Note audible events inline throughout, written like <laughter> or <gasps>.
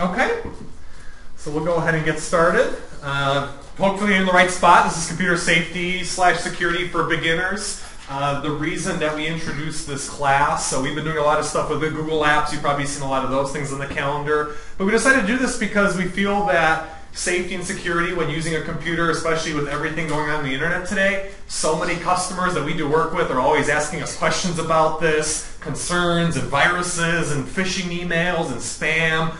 Okay, so we'll go ahead and get started. Uh, hopefully you're in the right spot. This is computer safety slash security for beginners. Uh, the reason that we introduced this class, so we've been doing a lot of stuff with the Google Apps. You've probably seen a lot of those things in the calendar. But we decided to do this because we feel that safety and security when using a computer, especially with everything going on, on the internet today. So many customers that we do work with are always asking us questions about this, concerns and viruses and phishing emails and spam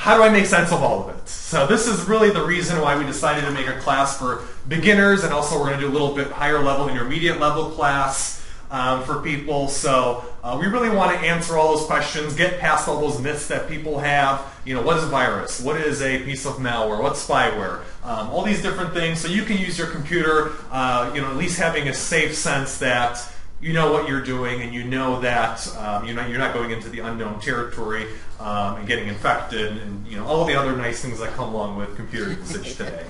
how do I make sense of all of it? So this is really the reason why we decided to make a class for beginners, and also we're going to do a little bit higher level, intermediate level class um, for people. So uh, we really want to answer all those questions, get past all those myths that people have. You know, what is a virus? What is a piece of malware? What's spyware? Um, all these different things, so you can use your computer. Uh, you know, at least having a safe sense that you know what you're doing and you know that um, you're, not, you're not going into the unknown territory um, and getting infected and you know all the other nice things that come along with computer usage today.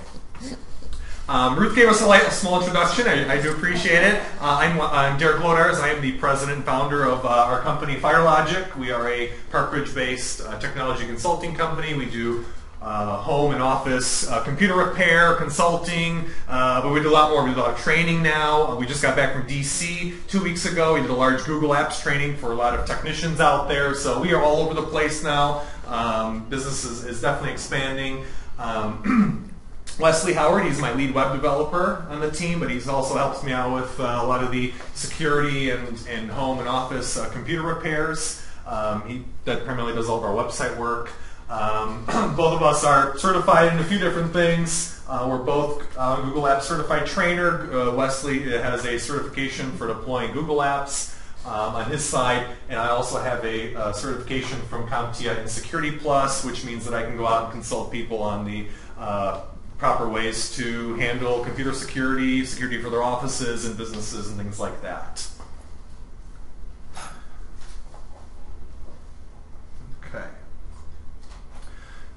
Um, Ruth gave us a, light, a small introduction. I, I, do appreciate it. Uh, I'm, I'm, Derrick Wlodarz. I am the president and founder of uh, our company FireLogic. We are a Park-Ridge-based uh, technology consulting company. We do uh, home and office uh, computer repair, consulting, uh, but we do a lot more. We do a lot of training now. Uh, we just got back from DC two weeks ago. We did a large Google Apps training for a lot of technicians out there. So we are all over the place now. Um, business is, is, definitely expanding. Um, <clears throat> Wesley Howard, he's my lead web developer on the team, but he's also helps me out with uh, a lot of the security and, and home and office uh, computer repairs. Um, he that primarily does all of our website work. Um, <clears throat> both of us are certified in a few different things. Uh, we're both uh, Google Apps certified trainer. Uh, Wesley has a certification for deploying Google Apps um, on his side, and I also have a uh, certification from CompTIA in Security Plus, which means that I can go out and consult people on the uh, proper ways to handle computer security, security for their offices and businesses and things like that.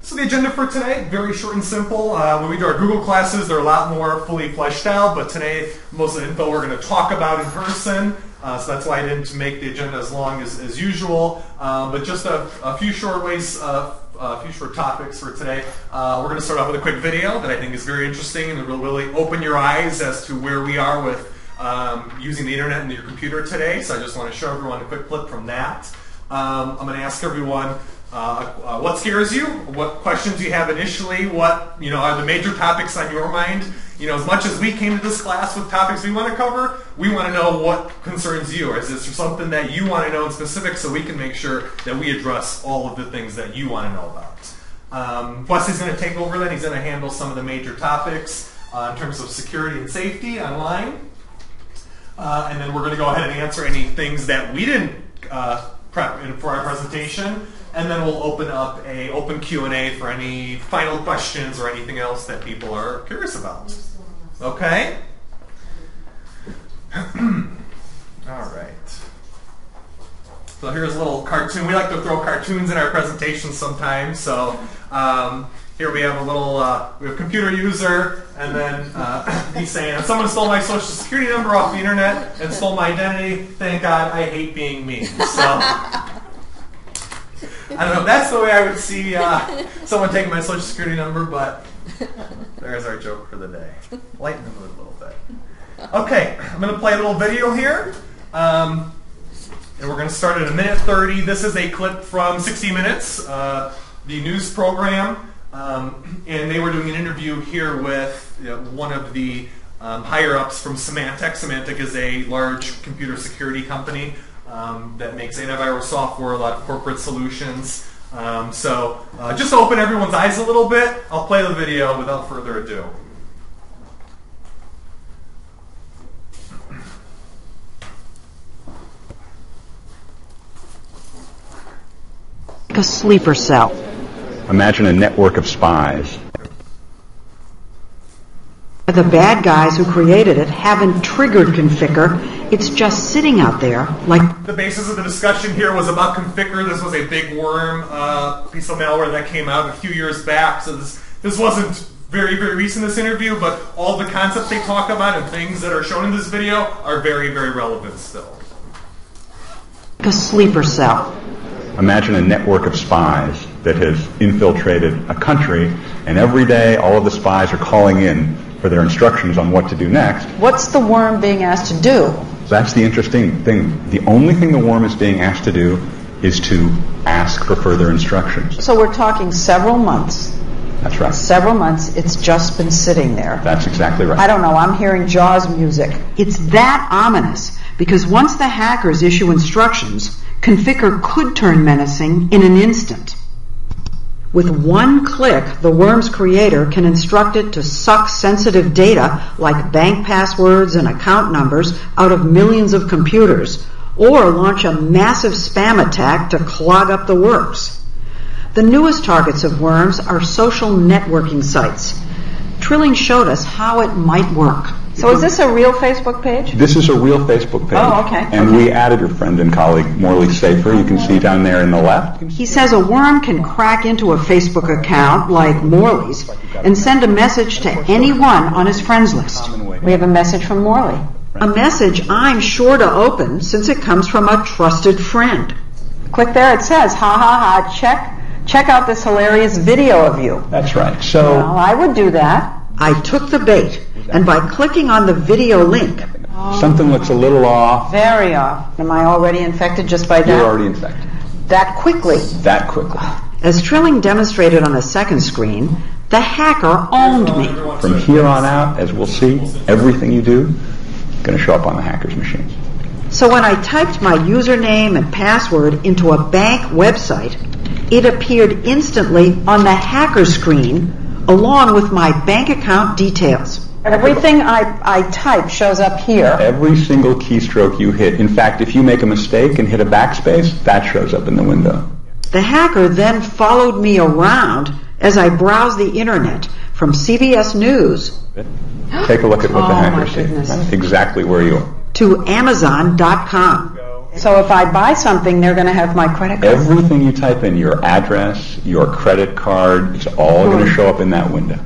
So the agenda for today, very short and simple. Uh, when we do our Google classes, they're a lot more fully fleshed out, but today most of the info we're going to talk about in person. Uh, so that's why I didn't make the agenda as long as, as usual. Uh, but just a, a, few short ways, uh, a few short topics for today. Uh, we're going to start off with a quick video that I think is very interesting and will really open your eyes as to where we are with um, using the internet and your computer today. So I just want to show everyone a quick clip from that. Um, I'm going to ask everyone uh, uh, what scares you? What questions you have initially? What you know are the major topics on your mind? You know, as much as we came to this class with topics we want to cover, we want to know what concerns you. Or Is this something that you want to know in specific, so we can make sure that we address all of the things that you want to know about? Um, Wesley's going to take over. Then he's going to handle some of the major topics uh, in terms of security and safety online, uh, and then we're going to go ahead and answer any things that we didn't uh, prep for our presentation and then we'll open up a open Q&A for any final questions or anything else that people are curious about. Okay? <clears throat> All right. So here's a little cartoon. We like to throw cartoons in our presentations sometimes. So um, here we have a little uh, we have computer user, and then uh, <coughs> he's saying, if someone stole my social security number off the internet and stole my identity, thank God I hate being me. So I don't know. That's the way I would see uh, <laughs> someone taking my social security number, but <laughs> there's our joke for the day. Lighten the mood a little bit. Okay, I'm going to play a little video here. Um, and we're going to start at a minute 30. This is a clip from 60 Minutes, uh, the news program. Um, and they were doing an interview here with you know, one of the um, higher ups from Symantec. Symantec is a large computer security company um, that makes antivirus software, a lot of corporate solutions. Um, so uh, just to open everyone's eyes a little bit, I'll play the video without further ado. A sleeper cell. Imagine a network of spies the bad guys who created it haven't triggered Conficker. It's just sitting out there like. The basis of the discussion here was about Conficker. This was a big worm uh, piece of malware that came out a few years back. So this this wasn't very very recent this interview, but all the concepts they talk about and things that are shown in this video are very very relevant still. A sleeper cell. Imagine a network of spies that has infiltrated a country, and every day all of the spies are calling in for their instructions on what to do next. What's the worm being asked to do? That's the interesting thing. The only thing the worm is being asked to do is to ask for further instructions. So we're talking several months. That's right. Several months, it's just been sitting there. That's exactly right. I don't know, I'm hearing Jaws music. It's that ominous because once the hackers issue instructions, Conficker could turn menacing in an instant. With one click, the worm's creator can instruct it to suck sensitive data like bank passwords and account numbers out of millions of computers, or launch a massive spam attack to clog up the works. The newest targets of worms are social networking sites. Trilling showed us how it might work. So is this a real Facebook page? This is a real Facebook page. Oh, okay. And we added your friend and colleague Morley Safer. You can see down there in the left. He says a worm can crack into a Facebook account like Morley's and send a message to anyone on his friends list. We have a message from Morley. A message I'm sure to open since it comes from a trusted friend. Click there, it says, ha ha ha, check, check out this hilarious video of you. That's right. So Well, I would do that. I took the bait, and by clicking on the video link, something looks a little off. very off. Am I already infected just by that? You're already infected. that quickly. That quickly. As Trilling demonstrated on the second screen, the hacker owned me. From here on out, as we'll see, everything you do is going to show up on the hacker's machine. So when I typed my username and password into a bank website, it appeared instantly on the hacker screen along with my bank account details. Everything I, I type shows up here. Every single keystroke you hit, in fact, if you make a mistake and hit a backspace, that shows up in the window. The hacker then followed me around as I browsed the internet from CBS News Take a look at what the <gasps> Oh, my hackers see. That's exactly where you are. to Amazon.com. So if I buy something, they're going to have my credit card. Everything you type in, your address, your credit card, it's all going to show up in that window.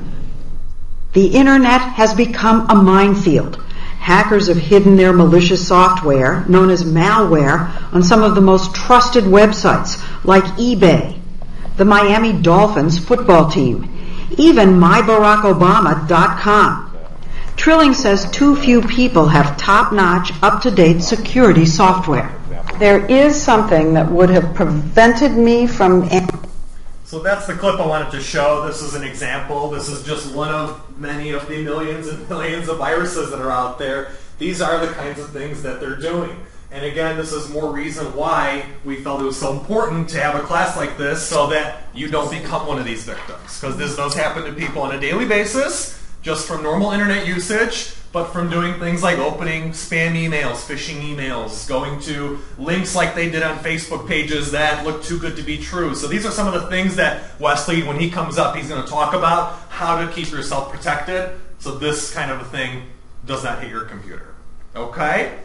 The internet has become a minefield. Hackers have hidden their malicious software, known as malware, on some of the most trusted websites like eBay, the Miami Dolphins football team, even myBarackObama.com. Trilling says too few people have top-notch, up-to-date security software. There is something that would have prevented me from So that's the clip I wanted to show. This is an example. This is just one of many of the millions and <laughs> millions of viruses that are out there. These are the kinds of things that they're doing. And again, this is more reason why we felt it was so important to have a class like this so that you don't become one of these victims. Because this does happen to people on a daily basis, just from normal internet usage, but from doing things like opening spam emails, phishing emails, going to links like they did on Facebook pages that look too good to be true. So these are some of the things that Wesley, when he comes up, he's going to talk about how to keep yourself protected so this kind of a thing does not hit your computer. Okay?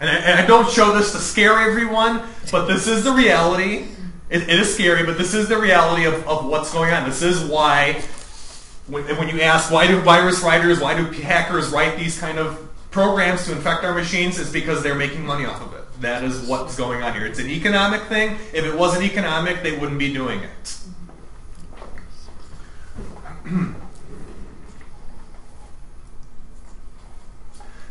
And I, and I don't show this to scare everyone, but this is the reality. It, it is scary, but this is the reality of, of what's going on. This is why when, when you ask why do virus writers, why do hackers write these kind of programs to infect our machines, it's because they're making money off of it. That is what's going on here. It's an economic thing. If it wasn't economic, they wouldn't be doing it. <clears throat>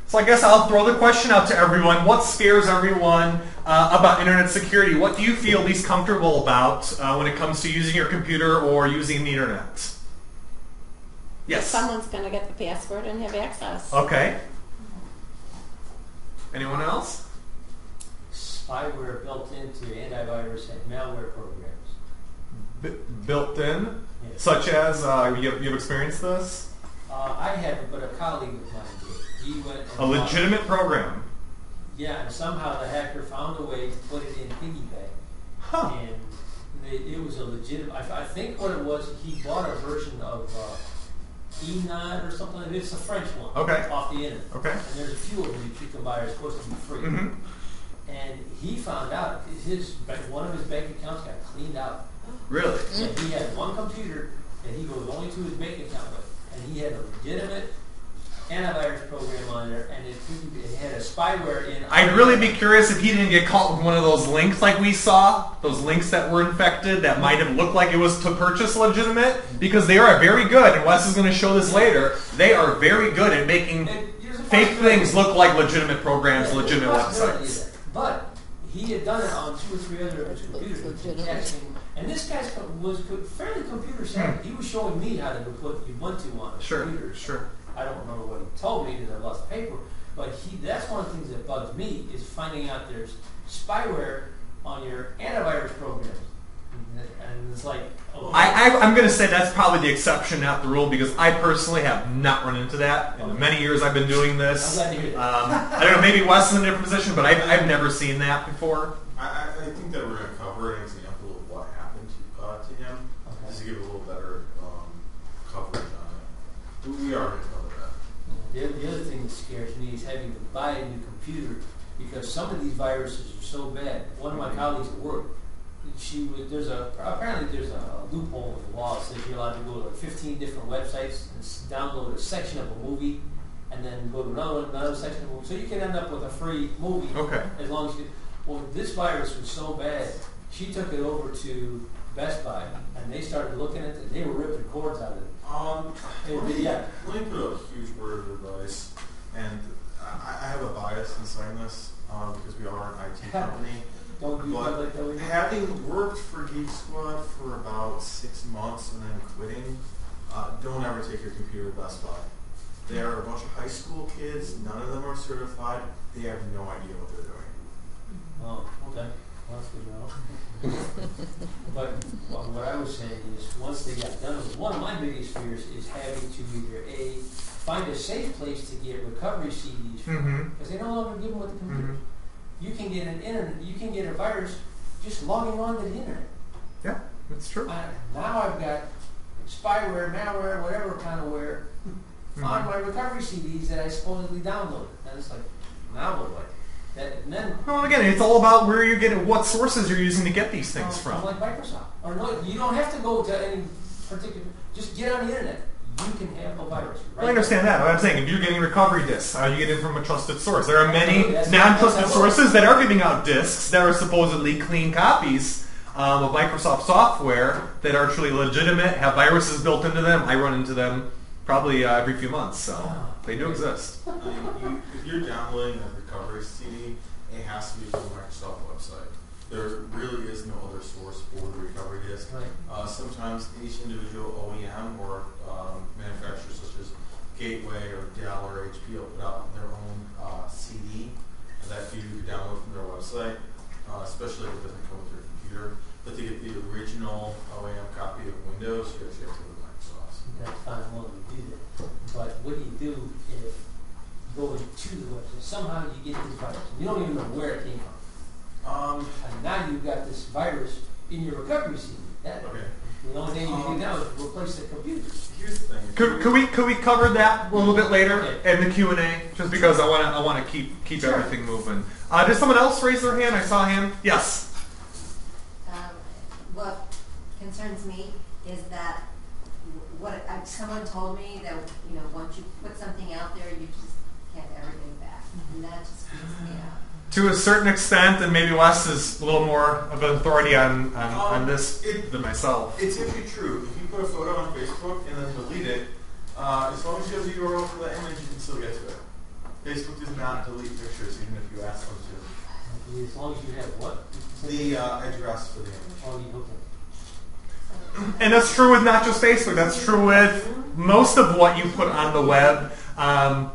So I guess I'll throw the question out to everyone. What scares everyone uh, about internet security? What do you feel least comfortable about uh, when it comes to using your computer or using the internet? Yes. Someone's going to get the password and have access. Okay. Anyone else? spyware built into antivirus and malware programs. B- built in, Yes. such as uh, you you've experienced this? Uh, I haven't, but a colleague of mine did. He went A found- legitimate program. Yeah, and somehow the hacker found a way to put it in piggy bank, Huh. and they, it was a legitimate. I, I think what it was, he bought a version of uh, E9 or something. like It's a French one. Okay. Off the internet. Okay. And there's a few of them you can buy. Are supposed to be free. Mhm. And he found out his one of his bank accounts got cleaned out. Really? And he had one computer that he goes only to his bank account with, and he had a legitimate antivirus program on there, and it, it had a spyware in. I'd really be curious if he didn't get caught with one of those links like we saw, those links that were infected that might have looked like it was to purchase legitimate, because they are very good, and Wes is going to show this later. They are very good at making It- there's a fake things look like legitimate programs, Yeah, legitimate websites. But he had done it on two or three other of his computers. And this guy was fairly computer savvy. He was showing me how to put Ubuntu on a Hmm. Sure, computer. sure. I don't remember what he told me because I lost the paper. But he, that's one of the things that bugs me is finding out there's spyware on your antivirus programs. And- And it's like, oh, I, I, I'm going to say that's probably the exception, not the rule, because I personally have not run into that in the many years I've been doing this. I'm glad to hear that. Um, I don't know, maybe Wes is in a different position, but I've, I've never seen that before. I, I, I think that we're going to cover an example of what happened to, uh, to him, Okay. just to give a little better um, coverage on it. We- We are going to cover that. The, the other thing that scares me is having to buy a new computer because some of these viruses are so bad. One of my colleagues at work, she was, there's a apparently there's a loophole in the law that says you're allowed to go to like 15 different websites and download a section of a movie and then go to another another section of a movie. So you can end up with a free movie Okay. as long as you. Well, this virus was so bad, she took it over to Best Buy and they started looking at it. They were ripping cords out of it. Um, let, me, yeah. let me put a huge word of advice, and I, I have a bias in saying this um, because we are an IT company. Don't do But like that. having worked for Geek Squad for about six months and then quitting, uh, don't ever take your computer to Best Buy. They are a bunch of high school kids. None of them are certified. They have no idea what they're doing. Oh, okay. That's good know. but what, what I was saying is, once they got done, one of my biggest fears is having to either a find a safe place to get recovery CDs from, Mm-hmm. because they no longer give them with the computer. Mhm. You can get an internet, you can get a virus just logging on to the internet. Yeah, that's true. I, now I've got spyware, malware, whatever kind of ware on Mhm. my recovery CDs that I supposedly downloaded, and it's like, now what? do I- That, then Well, again, it's all about where you're getting, what sources you're using to get these things From from. like Microsoft. Or no, you don't have to go to any particular. Just get on the internet. You can have a virus. Right I understand that. What I'm saying, if you're getting recovery disks, are you getting it from a trusted source? There are many non-trusted sources that are giving out disks that are supposedly clean copies um, of Microsoft software that are truly legitimate, have viruses built into them. I run into them probably uh, every few months, so they do exist. I mean, you, if you're downloading a recovery CD, it has to be from the Microsoft website. There really is no other source for the recovery disk. Right. Uh, sometimes each individual OEM or um, manufacturer, such as Gateway or Dell or HP, will put out their own uh, CD that you can download from their website, uh, especially if it doesn't come with your computer. But to get the original OEM copy of Windows, you actually have to go to Microsoft. That's fine. I'm willing to do that. But what do you do if going to the website somehow you get this virus? You don't even know where it came from, Um, and now you've got this virus in your recovery CD. That, okay. The only thing you can do now is replace the computer. Here's the thing. Could, could we could we cover that a little bit later Okay. in the Q and A? Just because I want to I want to keep keep Sure. everything moving. Uh, did someone else raise their hand? I saw him. Yes. Um, what concerns me is that what I, someone told me that you know once you put something out there, you just can't ever get it back, and that just freaks me out. To a certain extent, and maybe Wes is a little more of an authority on on, on this it- than myself. It's simply true. If you put a photo on Facebook and then delete it, uh, as long as you have the URL for that image, you can still get to it. Facebook does not delete pictures, even if you ask them to As long as you have what? to. The uh, address for the image. Oh, you okay. And that's true with not just Facebook. That's true with most of what you put on the web. Um,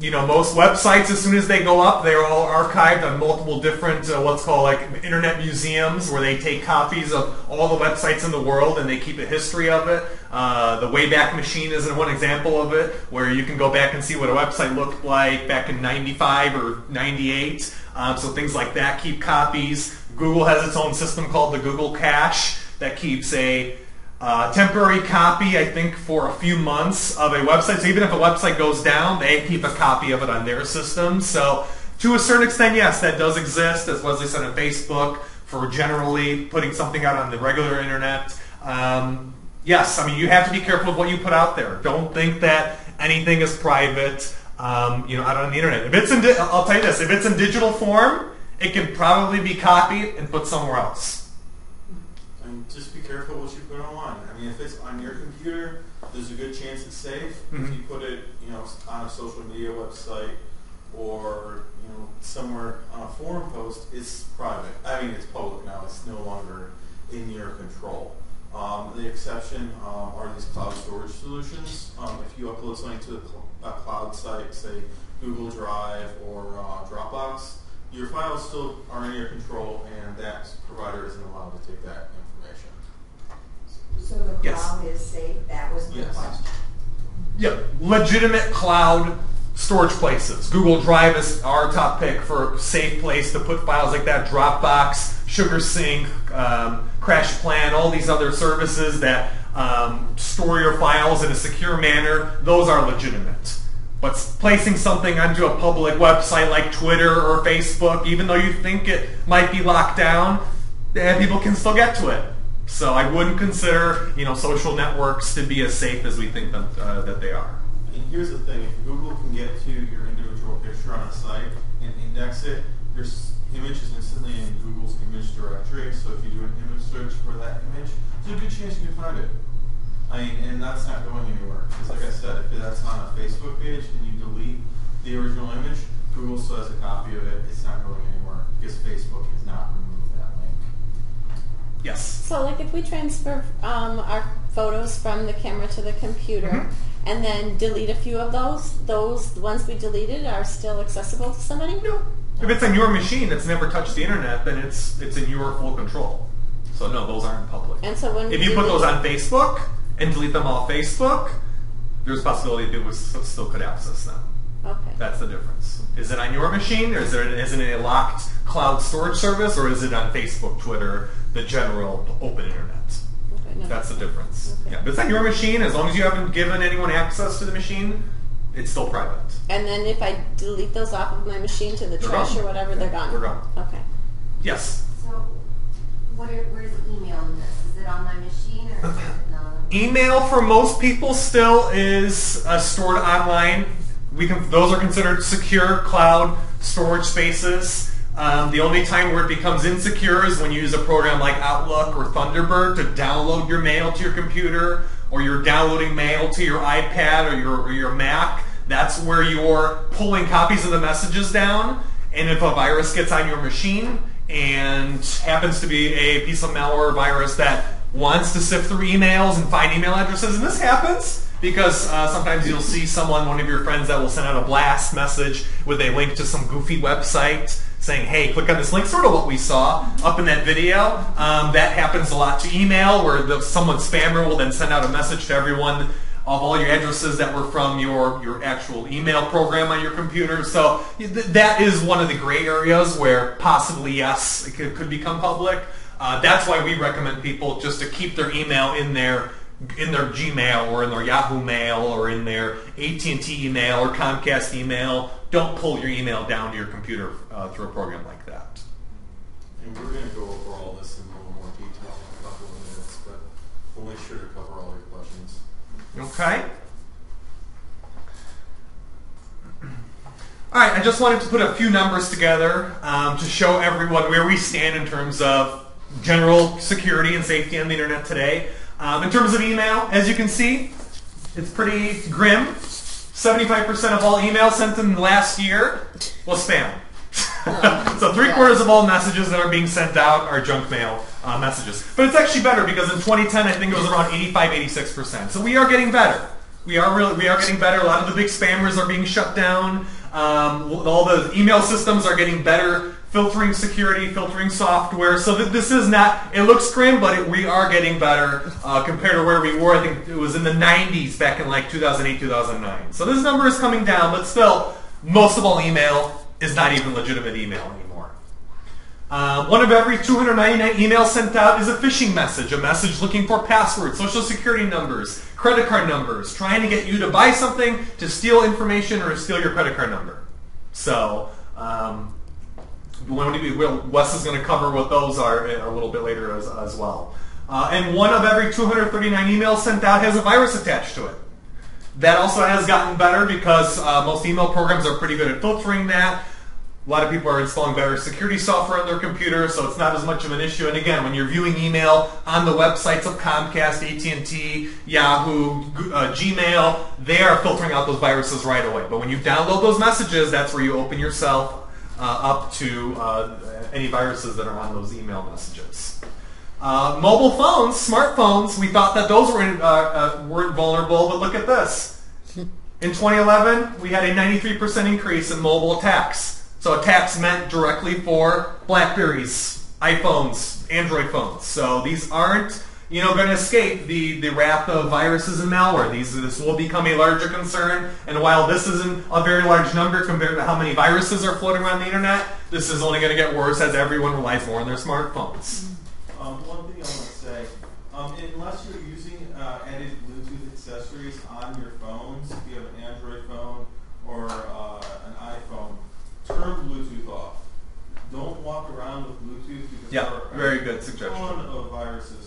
you know, most websites, as soon as they go up, they're all archived on multiple different, uh, what's called like internet museums, where they take copies of all the websites in the world and they keep a history of it. Uh, the Wayback Machine is one example of it, where you can go back and see what a website looked like back in 95 or 98. Um, so things like that keep copies. Google has its own system called the Google Cache that keeps a uh, temporary copy, I think, for a few months of a website. So even if a website goes down, they keep a copy of it on their system. So to a certain extent, yes, that does exist, as Leslie said on Facebook, for generally putting something out on the regular internet. Um, yes, I mean, you have to be careful of what you put out there. Don't think that Anything is private, um, you know, out on the internet. If it's in, I'll tell you this: if it's in digital form, it can probably be copied and put somewhere else. And just be careful what you put online. I mean, if it's on your computer, there's a good chance it's safe. Mhm. If you put it, you know, on a social media website or you know somewhere on a forum post, it's private. I mean, it's public now. It's no longer in your control. Um, the exception um, are these cloud storage solutions. Um, if you upload something to a, cl- a cloud site, say Google Drive or uh, Dropbox, your files still are in your control, and that provider isn't allowed to take that. So the Yes. cloud is safe, that was my Yes. question. Yeah, legitimate cloud storage places. Google Drive is our top pick for safe place to put files like that. Dropbox, SugarSync, um, CrashPlan, all these other services that um, store your files in a secure manner. Those are legitimate. But s- placing something onto a public website like Twitter or Facebook, even though you think it might be locked down, eh, people can still get to it. So I wouldn't consider, you know, social networks to be as safe as we think uh, that they are. And here's the thing: if Google can get to your individual picture on a site and index it, your image is instantly in Google's image directory. So if you do an image search for that image, there's a good chance you can find it. I mean, and that's not going anywhere. Because like I said, if that's on a Facebook page and you delete the original image, Google still has a copy of it. It's not going anywhere because Facebook has not. Yes. So, like, if we transfer um, our photos from the camera to the computer Mhm. and then delete a few of those, those the ones we deleted are still accessible to somebody? No. If it's on your machine that's never touched the internet, then it's it's in your full control. So no, those aren't public. And so when if you put delete- those on Facebook and delete them off Facebook, there's a possibility that was still could access them. Okay. That's the difference. Is it on your machine, or is, there, is it in a locked cloud storage service, or is it on Facebook, Twitter, the general open internet? Okay, no. That's the difference. Okay. Yeah, but it's on your machine. As long as you haven't given anyone access to the machine, it's still private. And then if I delete those off of my machine to the They're trash gone. or whatever, they're gone. They're gone. Okay. Yes. So, what are, where's email in this? Is it on my machine or is it not? Email for most people still is uh, stored online. We can; those are considered secure cloud storage spaces. Um, the only time where it becomes insecure is when you use a program like Outlook or Thunderbird to download your mail to your computer, or you're downloading mail to your iPad or your, or your Mac. That's where you're pulling copies of the messages down. And if a virus gets on your machine and happens to be a piece of malware virus that wants to sift through emails and find email addresses, and this happens because uh, sometimes you'll see someone, one of your friends, that will send out a blast message with a link to some goofy website saying, hey, click on this link, sort of what we saw up in that video. Um, that happens a lot to email, where the, someone spammer will then send out a message to everyone of all your addresses that were from your, your actual email program on your computer. So th- that is one of the gray areas where possibly, yes, it could, could become public. Uh, that's why we recommend people just to keep their email in their in their Gmail or in their Yahoo Mail or in their AT&T email or Comcast email. Don't pull your email down to your computer uh, through a program like that. And we're going to go over all this in a little more detail in a couple of minutes, but we'll make sure to cover all your questions. Okay. All right, I just wanted to put a few numbers together um, to show everyone where we stand in terms of general security and safety on the internet today. Um, in terms of email, as you can see, it's pretty grim. 75% of all email sent in last year was spam. <laughs> so three quarters of all messages that are being sent out are junk mail uh, messages. But it's actually better because in 2010 I think it was around 85, 86 percent. So we are getting better. We are really we are getting better. A lot of the big spammers are being shut down. Um, all the email systems are getting better, filtering security, filtering software. So that this is not. It looks grim, but it, we are getting better uh, compared to where we were. I think it was in the 90s back in like 2008, 2009. So this number is coming down, but still, most of all email is not even legitimate email anymore. Uh, one of every 299 emails sent out is a phishing message, a message looking for passwords, social security numbers, credit card numbers, trying to get you to buy something, to steal information, or to steal your credit card number. So, um, Wes is going to cover what those are a little bit later as, as well. Uh, and one of every 239 emails sent out has a virus attached to it. That also has gotten better because uh, most email programs are pretty good at filtering that. A lot of people are installing better security software on their computer, so it's not as much of an issue. And again, when you're viewing email on the websites of Comcast, AT&T, Yahoo, uh, Gmail, they are filtering out those viruses right away. But when you download those messages, that's where you open yourself up to uh, any viruses that are on those email messages. Uh, mobile phones, smartphones, we thought that those uh, uh, weren't vulnerable, but look at this. In 2011, we had a 93% increase in mobile attacks. So attacks meant directly for Blackberries, iPhones, Android phones. So these aren't, you know, going to escape the, the wrath of viruses and malware. These this will become a larger concern. And while this isn't a very large number compared to how many viruses are floating around the internet, this is only going to get worse as everyone relies more on their smartphones. Um, one thing I want to say, um, unless you're using uh, added Bluetooth accessories on your phones, if you have an Android phone or uh, an iPhone, turn Bluetooth off. Don't walk around with Bluetooth because Yeah, there are very a good suggestion. ton of viruses.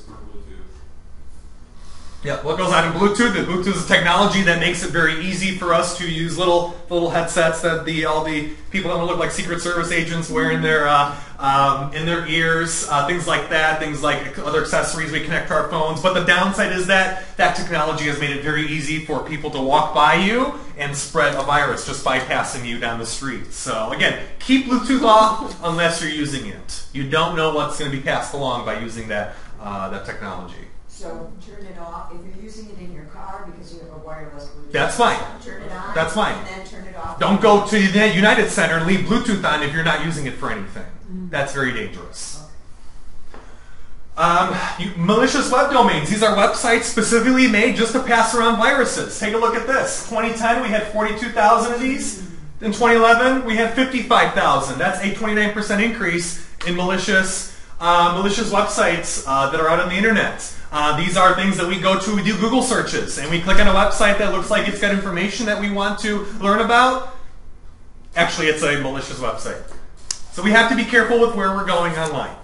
Yeah, what goes on in Bluetooth? The Bluetooth is a technology that makes it very easy for us to use little little headsets that the all the people that look like Secret Service agents wear in their uh, um, in their ears, uh, things like that, things like other accessories we connect to our phones. But the downside is that that technology has made it very easy for people to walk by you and spread a virus just by passing you down the street. So again, keep Bluetooth off unless you're using it. You don't know what's going to be passed along by using that uh, that technology. So turn it off, if you're using it in your car because you have a wireless Bluetooth. That's fine. Turn it on. That's fine. And then turn it off. Don't go to the United Center and leave Bluetooth on if you're not using it for anything. That's very dangerous. Um, you, malicious web domains. These are websites specifically made just to pass around viruses. Take a look at this. 2010, we had 42,000 of these. In 2011, we had 55,000. That's a 29% increase in malicious uh, malicious websites uh, that are out on the internet. Uh, these are things that we go to. We do Google searches, and we click on a website that looks like it's got information that we want to learn about. Actually, it's a malicious website. So we have to be careful with where we're going online.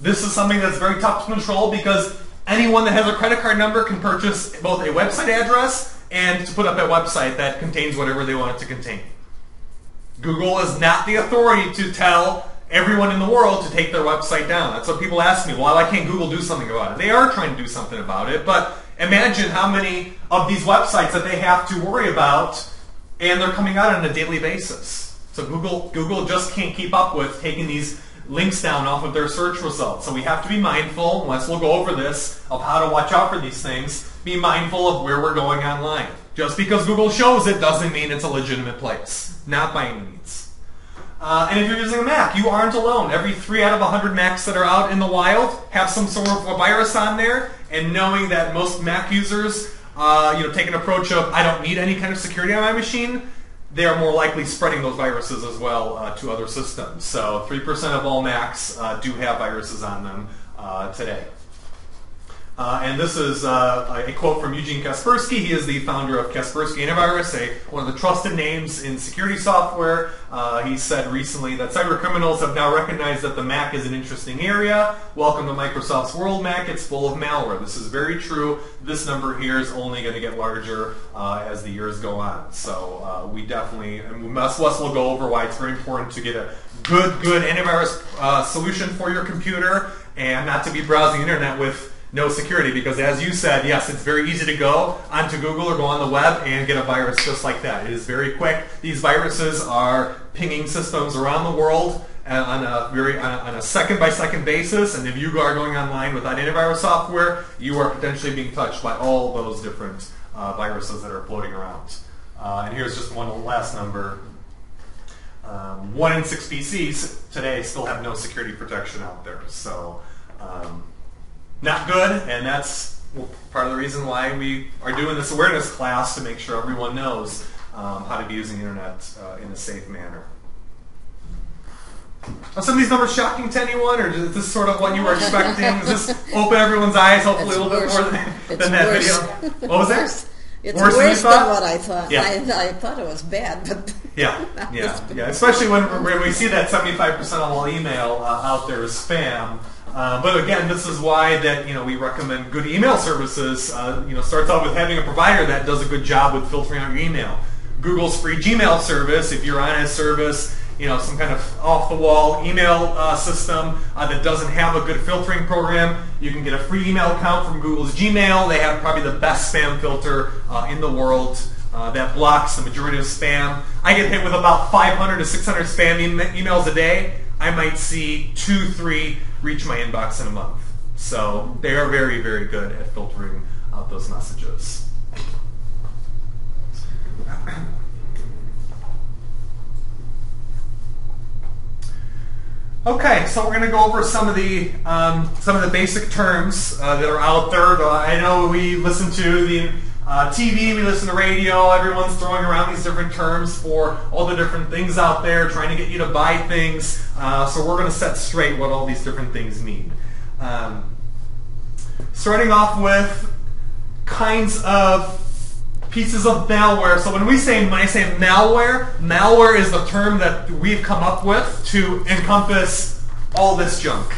This is something that's very tough to control because anyone that has a credit card number can purchase both a website address and to put up a website that contains whatever they want it to contain. Google is not the authority to tell everyone in the world to take their website down. That's what people ask me. Well, why can't Google do something about it? They are trying to do something about it, but imagine how many of these websites that they have to worry about, and they're coming out on a daily basis. So Google Google just can't keep up with taking these links down off of their search results. So we have to be mindful, unless we'll go over this, of how to watch out for these things. Be mindful of where we're going online. Just because Google shows it doesn't mean it's a legitimate place. Not by any means. Uh, and if you're using a Mac, you aren't alone. Every three out of 100 Macs that are out in the wild have some sort of a virus on there. And knowing that most Mac users, uh, you know, take an approach of I don't need any kind of security on my machine, they are more likely spreading those viruses as well uh, to other systems. So 3% of all Macs uh, do have viruses on them uh, today. Uh, and this is uh, a quote from Eugene Kaspersky. He is the founder of Kaspersky Antivirus, a, one of the trusted names in security software. Uh, he said recently that cyber criminals have now recognized that the Mac is an interesting area. Welcome to Microsoft's world, Mac. It's full of malware. This is very true. This number here is only going to get larger uh, as the years go on. So uh, we definitely, and Wes will go over why it's very important to get a good, good antivirus uh, solution for your computer and not to be browsing the internet with no security because as you said, yes, it's very easy to go onto Google or go on the web and get a virus just like that. It is very quick. These viruses are pinging systems around the world uh, on a very on a second by second basis, and if you are going online without antivirus software, you are potentially being touched by all those different uh, viruses that are floating around. Uh, and here's just one last number. Um, one in six PCs today still have no security protection out there. So um, not good, and that's part of the reason why we are doing this awareness class to make sure everyone knows um, how to be using the internet uh, in a safe manner. Are some of these numbers shocking to anyone, or is this sort of what you were expecting? Does this open everyone's eyes, hopefully It's a little worse. bit more than, It's than that worse. video? What was that? It's Worse worse, than than, what I thought. Yeah. I, I thought it was bad, but <laughs> Yeah, yeah, yeah. Especially when, when we see that 75% of all email uh, out there is spam. Uh, but again, this is why that you know we recommend good email services. Uh, you know, starts off with having a provider that does a good job with filtering out your email. Google's free Gmail service, if you're on a service, you know, some kind of off-the-wall email uh, system uh, that doesn't have a good filtering program, you can get a free email account from Google's Gmail. They have probably the best spam filter uh, in the world. Uh, that blocks the majority of spam. I get hit with about 500 to 600 spam e- emails a day. I might see two, three reach my inbox in a month. So they are very, very good at filtering out those messages. Okay, so we're going to go over some of the um, some of the basic terms uh, that are out there. Uh, I know we listen to the uh, TV, we listen to radio. Everyone's throwing around these different terms for all the different things out there, trying to get you to buy things. Uh, so we're going to set straight what all these different things mean. Um, starting off with kinds of pieces of malware. So when we say I say malware, malware is the term that we've come up with to encompass all this junk.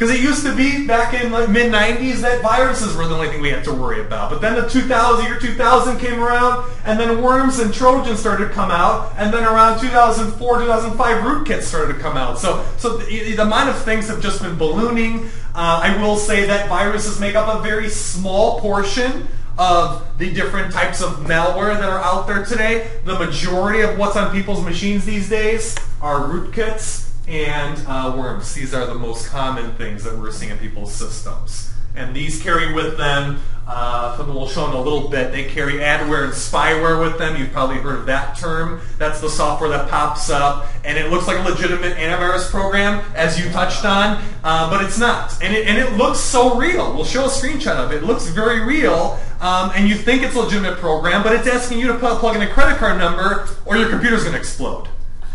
Because it used to be back in like mid 90s that viruses were the only thing we had to worry about. But then the 2000 year 2000 came around, and then worms and trojans started to come out, and then around 2004 2005 rootkits started to come out. So so the, the amount of things have just been ballooning. Uh, I will say that viruses make up a very small portion of the different types of malware that are out there today. The majority of what's on people's machines these days are rootkits and uh, worms. These are the most common things that we're seeing in people's systems. And these carry with them, uh, something we'll show in a little bit, they carry adware and spyware with them. You've probably heard of that term. That's the software that pops up, and it looks like a legitimate antivirus program, as you touched on, uh, but it's not. And it, and it looks so real. We'll show a screenshot of it. It looks very real, um, and you think it's a legitimate program, but it's asking you to plug in a credit card number, or your computer's going to explode.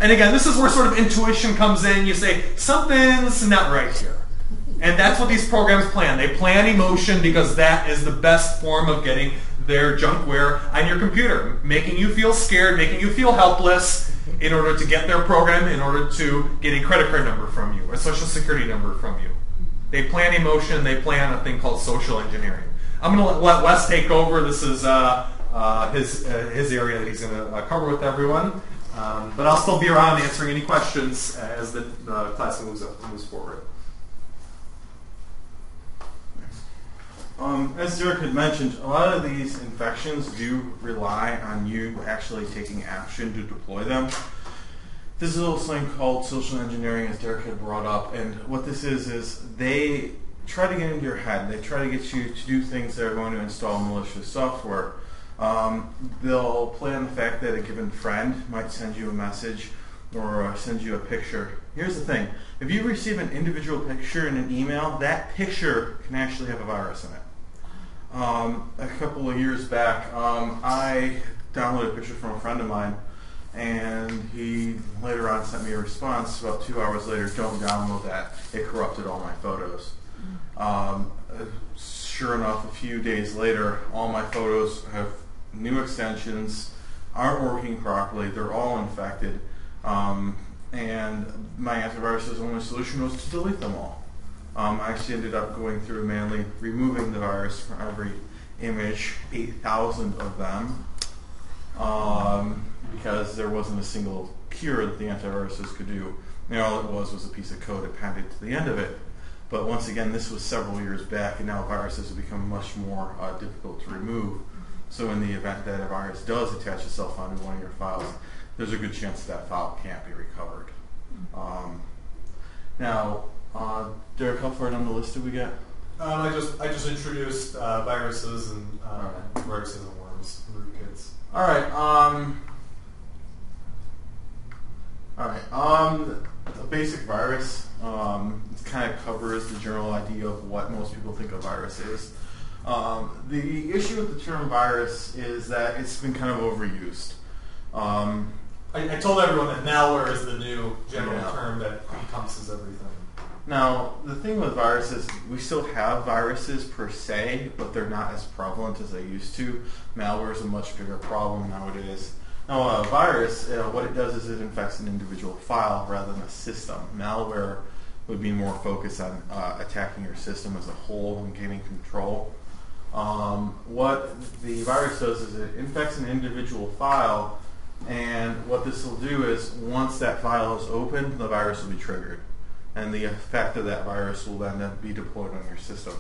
And again, this is where sort of intuition comes in. You say, something's not right here. And that's what these programs plan. They plan emotion because that is the best form of getting their junkware on your computer, making you feel scared, making you feel helpless in order to get their program, in order to get a credit card number from you, a social security number from you. They plan emotion, they plan a thing called social engineering. I'm going to let Wes take over. This is uh, uh, his, uh, his area that he's going to uh, cover with everyone. Um, but I'll still be around answering any questions as the class moves, up, moves forward. Um, as Derrick had mentioned, a lot of these infections do rely on you actually taking action to deploy them. This is a little thing called social engineering, as Derrick had brought up, and what this is is they try to get into your head. They try to get you to do things that are going to install malicious software. Um, they'll play on the fact that a given friend might send you a message or uh, send you a picture. Here's the thing: if you receive an individual picture in an email, that picture can actually have a virus in it. Um, a couple of years back, um, I downloaded a picture from a friend of mine, and he later on sent me a response about two hours later. Don't download that; it corrupted all my photos. Um, sure enough, a few days later, all my photos have new extensions, aren't working properly. They're all infected, um, and my antivirus's only solution was to delete them all. Um, I actually ended up going through manually removing the virus from every image, 8,000 of them, um, because there wasn't a single cure that the antiviruses could do. And all it was was a piece of code appended to the end of it. But once again, this was several years back, and now viruses have become much more uh, difficult to remove. So in the event that a virus does attach itself onto one of your files, there's a good chance that, that file can't be recovered. Um, now, uh, Derrick, how far down the list did we get? Um, I just I just introduced uh, viruses and uh, viruses and worms, rootkits. All right. Um, all right. Um, a basic virus um, kind of covers the general idea of what most people think a virus is. Um, the issue with the term virus is that it's been kind of overused. Um, I, I, told everyone that malware is the new general yeah. term that encompasses everything. Now, the thing with viruses, we still have viruses per se, but they're not as prevalent as they used to. Malware is a much bigger problem nowadays. Now, a virus, uh, what it does is it infects an individual file rather than a system. Malware would be more focused on uh, attacking your system as a whole and gaining control. Um, what the virus does is it infects an individual file, and what this will do is once that file is opened, the virus will be triggered, and the effect of that virus will then be deployed on your system.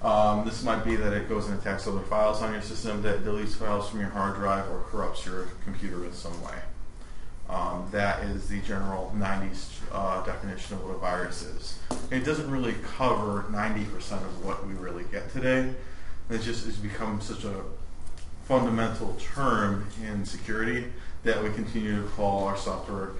Um, this might be that it goes and attacks other files on your system, that deletes files from your hard drive, or corrupts your computer in some way. Um, that is the general 90s uh, definition of what a virus is. It doesn't really cover 90% of what we really get today. It just has become such a fundamental term in security that we continue to call our software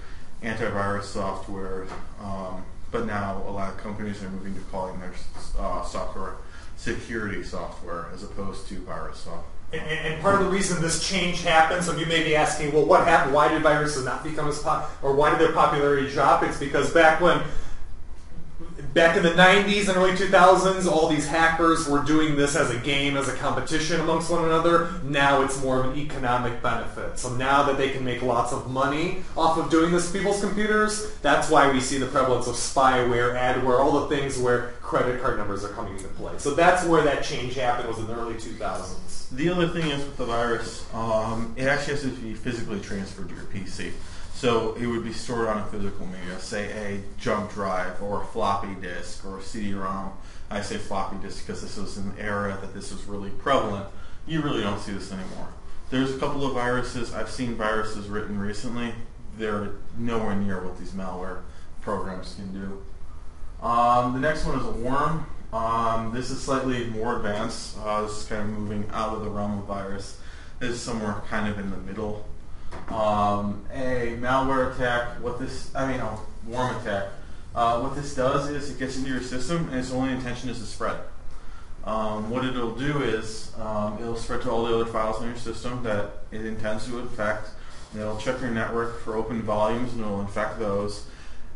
antivirus software. Um, but now a lot of companies are moving to calling their uh, software security software as opposed to virus software. And, and, part of the reason this change happened, some of you may be asking, well, what happened? Why did viruses not become as pop, or why did their popularity drop? It's because back when back in the 90s and early 2000s, all these hackers were doing this as a game, as a competition amongst one another. Now it's more of an economic benefit. So now that they can make lots of money off of doing this to people's computers, that's why we see the prevalence of spyware, adware, all the things where credit card numbers are coming into play. So that's where that change happened was in the early 2000s. The other thing is with the virus, um, it actually has to be physically transferred to your PC. So it would be stored on a physical media, say a jump drive or a floppy disk or a CD-ROM. I say floppy disk because this was an era that this was really prevalent. You really don't see this anymore. There's a couple of viruses. I've seen viruses written recently. They're nowhere near what these malware programs can do. Um, the next one is a worm. Um, this is slightly more advanced. Uh, this is kind of moving out of the realm of virus. This is somewhere kind of in the middle um, a malware attack, what this, I mean, a worm attack, uh, what this does is it gets into your system and its only intention is to spread. Um, what it'll do is um, it'll spread to all the other files on your system that it intends to infect. It'll check your network for open volumes and it'll infect those.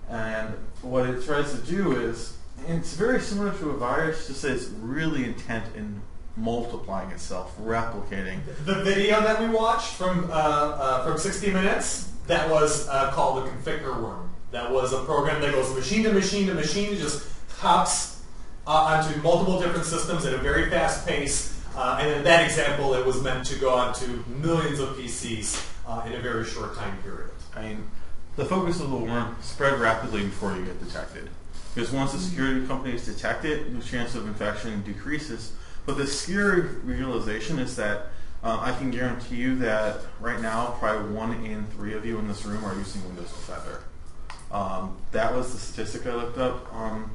And what it tries to do is, it's very similar to a virus, just that it's really intent in multiplying itself, replicating. The video that we watched from uh, uh, from 60 Minutes that was uh, called the Conficker Worm. That was a program that goes machine to machine to machine, just hops uh, onto multiple different systems at a very fast pace. Uh, and in that example, it was meant to go onto millions of PCs uh, in a very short time period. I mean, the focus of the worm spread rapidly before you get detected. Because once the security companies detect it, the chance of infection decreases but the scary realization is that uh, I can guarantee you that right now, probably one in three of you in this room are using Windows Defender. Um, that was the statistic I looked up. Um,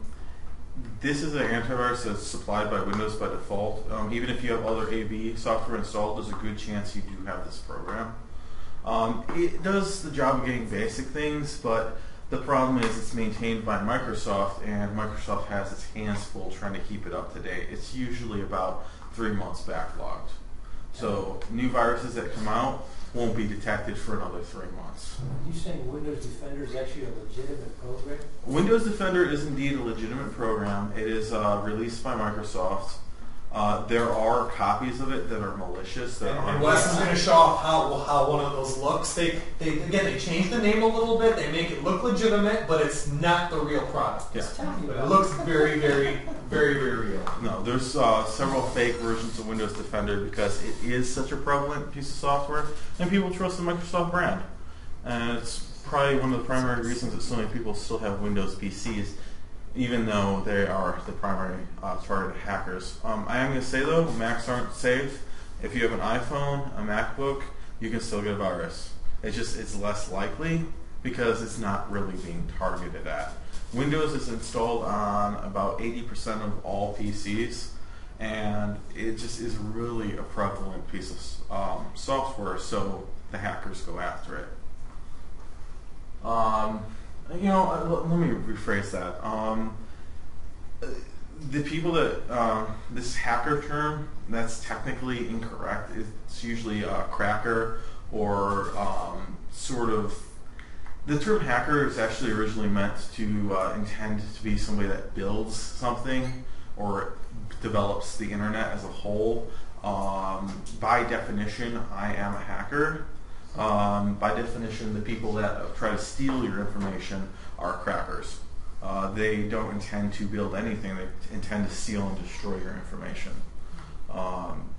this is an antivirus that's supplied by Windows by default. Um, even if you have other AV software installed, there's a good chance you do have this program. Um, it does the job of getting basic things, but the problem is it's maintained by Microsoft, and Microsoft has its hands full trying to keep it up to date. It's usually about three months backlogged. So new viruses that come out won't be detected for another three months. Are you saying Windows Defender is actually a legitimate program? Windows Defender is indeed a legitimate program. It is uh, released by Microsoft. Uh, there are copies of it that are malicious. That and, and Wes is going to show off how, how one of those looks. They, they again they change the name a little bit. They make it look legitimate, but it's not the real product. Yeah. But it looks very very very very real. No, there's uh, several fake versions of Windows Defender because it is such a prevalent piece of software, and people trust the Microsoft brand. And it's probably one of the primary reasons that so many people still have Windows PCs even though they are the primary uh, target hackers. Um, I am going to say though, Macs aren't safe. If you have an iPhone, a MacBook, you can still get a virus. It's just it's less likely because it's not really being targeted at. Windows is installed on about 80% of all PCs, and it just is really a prevalent piece of um, software, so the hackers go after it. Um, you know, uh, let me rephrase that. Um, the people that um, this hacker term that's technically incorrect. It's usually a cracker or um, sort of. The term hacker is actually originally meant to uh, intend to be somebody that builds something or develops the internet as a whole. Um, by definition, I am a hacker. Um, by definition, the people that try to steal your information are crackers. Uh, they don't intend to build anything. They intend to steal and destroy your information. Um,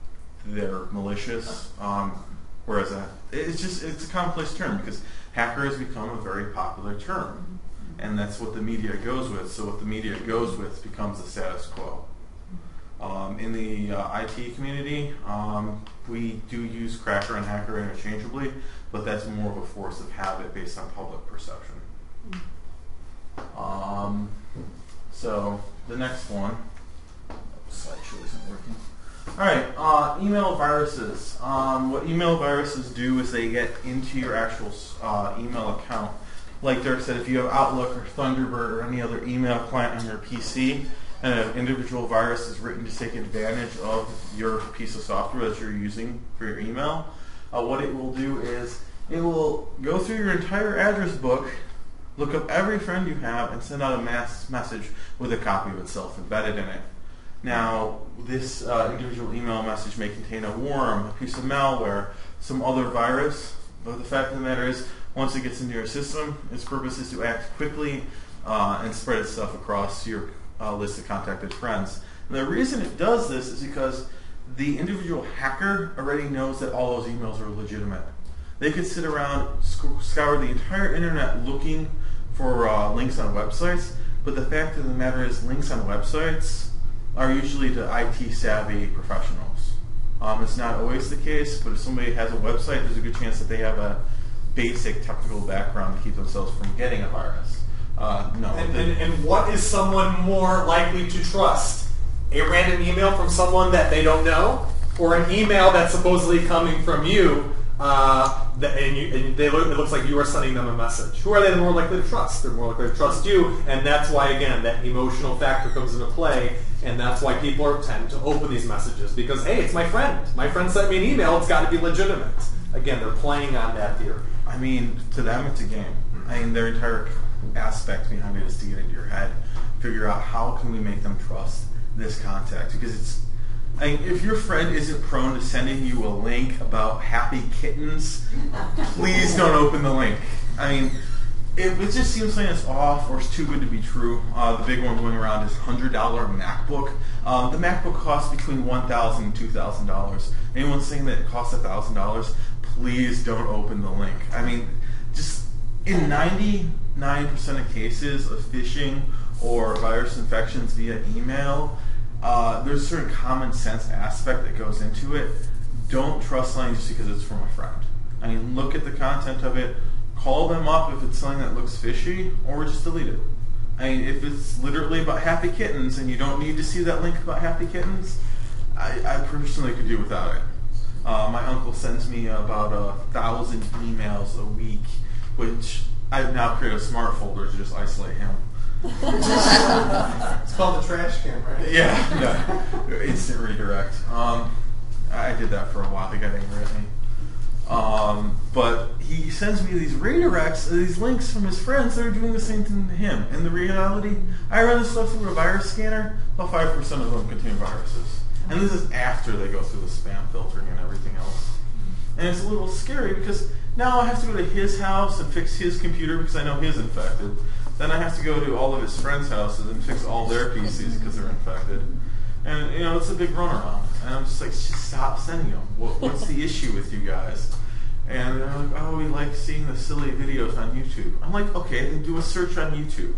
they're malicious. Um, whereas that, it's just it's a commonplace term because hacker has become a very popular term, and that's what the media goes with. So what the media goes with becomes the status quo. Um, in the uh, IT community, um, we do use cracker and hacker interchangeably, but that's more of a force of habit based on public perception. Um, so the next one, slideshow isn't working. All right, uh, email viruses. Um, what email viruses do is they get into your actual uh, email account. Like Dirk said, if you have Outlook or Thunderbird or any other email client on your PC, an individual virus is written to take advantage of your piece of software that you're using for your email, uh, what it will do is it will go through your entire address book, look up every friend you have, and send out a mass message with a copy of itself embedded in it. Now, this uh, individual email message may contain a worm, a piece of malware, some other virus, but the fact of the matter is, once it gets into your system, its purpose is to act quickly uh, and spread itself across your uh, list of contacted friends. And the reason it does this is because the individual hacker already knows that all those emails are legitimate. They could sit around, sc- scour the entire internet looking for uh, links on websites, but the fact of the matter is, links on websites are usually to IT savvy professionals. Um, it's not always the case, but if somebody has a website, there's a good chance that they have a basic technical background to keep themselves from getting a virus. Uh, no. And, and, and what is someone more likely to trust? A random email from someone that they don't know, or an email that's supposedly coming from you, uh, that, and, you, and they look, it looks like you are sending them a message. Who are they more likely to trust? They're more likely to trust you, and that's why again that emotional factor comes into play, and that's why people are, tend to open these messages because hey, it's my friend. My friend sent me an email. It's got to be legitimate. Again, they're playing on that theory. I mean, to them, it's a game. I mean, their entire aspect behind it is to get into your head, figure out how can we make them trust this contact because it's. I mean, if your friend isn't prone to sending you a link about happy kittens, please don't open the link. I mean, if it just seems like it's off or it's too good to be true, uh, the big one going around is $100 MacBook. Uh, the MacBook costs between $1,000 and $2,000. Anyone saying that it costs $1,000, please don't open the link. I mean, just in 99% of cases of phishing or virus infections via email, uh, there's a certain common sense aspect that goes into it. Don't trust something just because it's from a friend. I mean, look at the content of it, call them up if it's something that looks fishy, or just delete it. I mean, if it's literally about happy kittens and you don't need to see that link about happy kittens, I, I personally could do without it. Uh, my uncle sends me about a thousand emails a week, which I've now create a smart folder to just isolate him. It's called the trash can, right? Yeah, no, instant redirect. Um, I did that for a while. He got angry at me. Um, but he sends me these redirects, these links from his friends that are doing the same thing to him. And the reality, I run this stuff through a virus scanner. About five percent of them contain viruses, and this is after they go through the spam filtering and everything else. And it's a little scary because now I have to go to his house and fix his computer because I know he's infected. Then I have to go to all of his friends' houses and fix all their PCs because they're infected. And you know, it's a big runaround. And I'm just like, just stop sending them. What, what's the issue with you guys? And they're like, oh, we like seeing the silly videos on YouTube. I'm like, okay, then do a search on YouTube.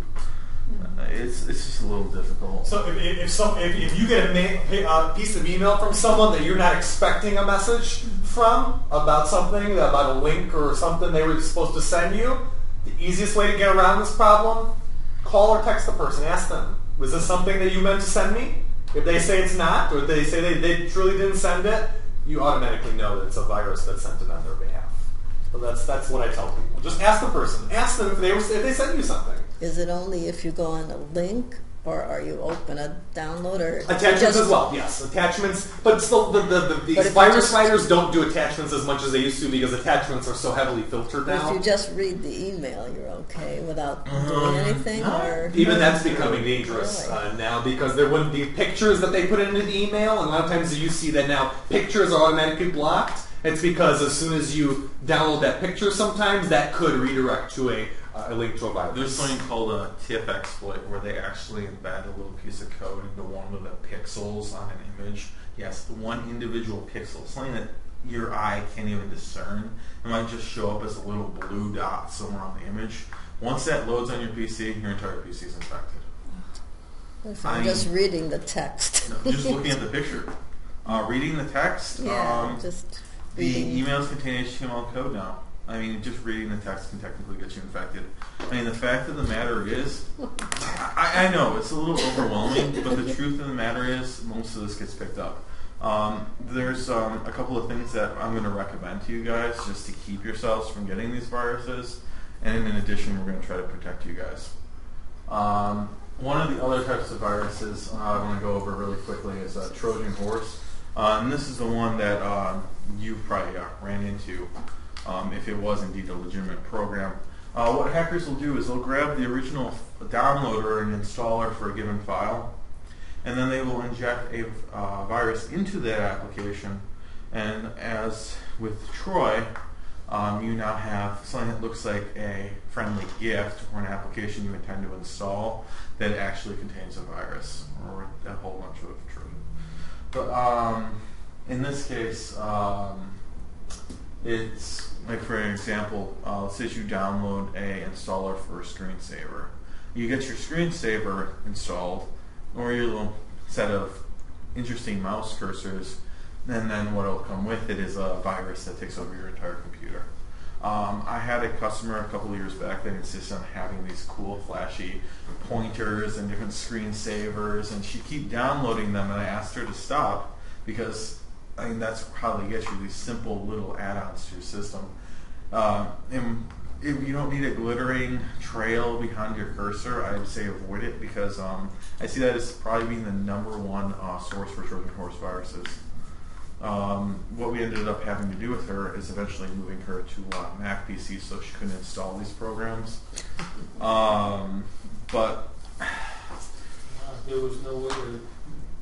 Uh, It's it's just a little difficult. So if, if, some if, if you get a ma- uh, piece of email from someone that you're not expecting a message from about something about a link or something they were supposed to send you, the easiest way to get around this problem, call or text the person, ask them, was this something that you meant to send me? If they say it's not, or they say they, they truly didn't send it, you automatically know that it's a virus that sent it on their behalf. So that's that's what I tell people. Just ask the person. Ask them if they were, if they sent you something. Is it only if you go on a link, or are you open a download, or Attachments just- as well, yes. Attachments, but still, the, the, the, these if virus just- fighters don't do attachments as much as they used to because attachments are so heavily filtered now. If you just read the email, you're okay without Um, doing anything, no. or Even that's becoming dangerous Really? uh, now because there wouldn't be pictures that they put into the email, and a lot of times you see that now pictures are automatically blocked. It's because as soon as you download that picture, sometimes that could redirect to a a link to a virus. There's something called a TIP exploit where they actually embed a little piece of code into one of the pixels on an image. Yes, the one individual pixel, something that your eye can't even discern. It might just show up as a little blue dot somewhere on the image. Once that loads on your PC, your entire PC is infected. If I I'm just reading the text. No, just looking at the picture. <laughs> Uh, reading the text, yeah, um, just the reading. emails contain HTML code now. I mean, just reading the text can technically get you infected. I mean, the fact of the matter is, I, I know it's a little overwhelming, but the truth of the matter is, most of this gets picked up. Um, there's um, a couple of things that I'm going to recommend to you guys just to keep yourselves from getting these viruses, and in addition, we're going to try to protect you guys. Um, one of the other types of viruses uh, I want to go over really quickly is uh, Trojan horse, uh, and this is the one that uh, you probably uh, ran into um, if it was indeed a legitimate program. Uh, what hackers will do is they'll grab the original downloader and installer for a given file, and then they will inject a uh, virus into that application. And as with Troy, um, you now have something that looks like a friendly gift or an application you intend to install that actually contains a virus or a whole bunch of Trojan. But um, in this case, um, it's like for an example, uh, let's say you download a installer for a screensaver. You get your screensaver installed, or your little set of interesting mouse cursors, and then what will come with it is a virus that takes over your entire computer. Um, I had a customer a couple years back that insisted on having these cool, flashy pointers and different screensavers, and she'd keep downloading them, and I asked her to stop because I mean that's how they get you these simple little add-ons to your system. Uh, and if you don't need a glittering trail behind your cursor, I'd say avoid it because um, I see that as probably being the number one uh, source for Trojan horse viruses. Um, what we ended up having to do with her is eventually moving her to uh, Mac PC so she couldn't install these programs. Um, but there was no way to.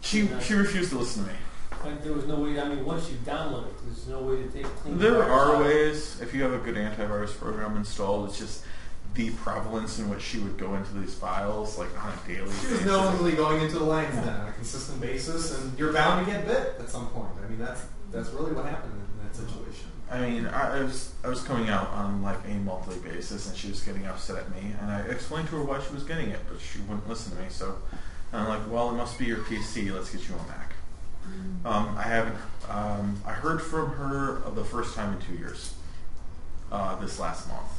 she she refused to listen to me. Like, there was no way. I mean, once you download it, there's no way to take clean. There virus are out. ways if you have a good antivirus program installed. It's just the prevalence in which she would go into these files like on a daily She was basis. knowingly going into the lines then on a consistent basis, and you're bound to get bit at some point. I mean, that's that's really what happened in that situation. I mean, I, I was I was coming out on like a monthly basis, and she was getting upset at me, and I explained to her why she was getting it, but she wouldn't listen to me. So I'm like, well, it must be your PC. Let's get you a Mac. Um, I haven't. Um, I heard from her uh, the first time in two years. Uh, this last month,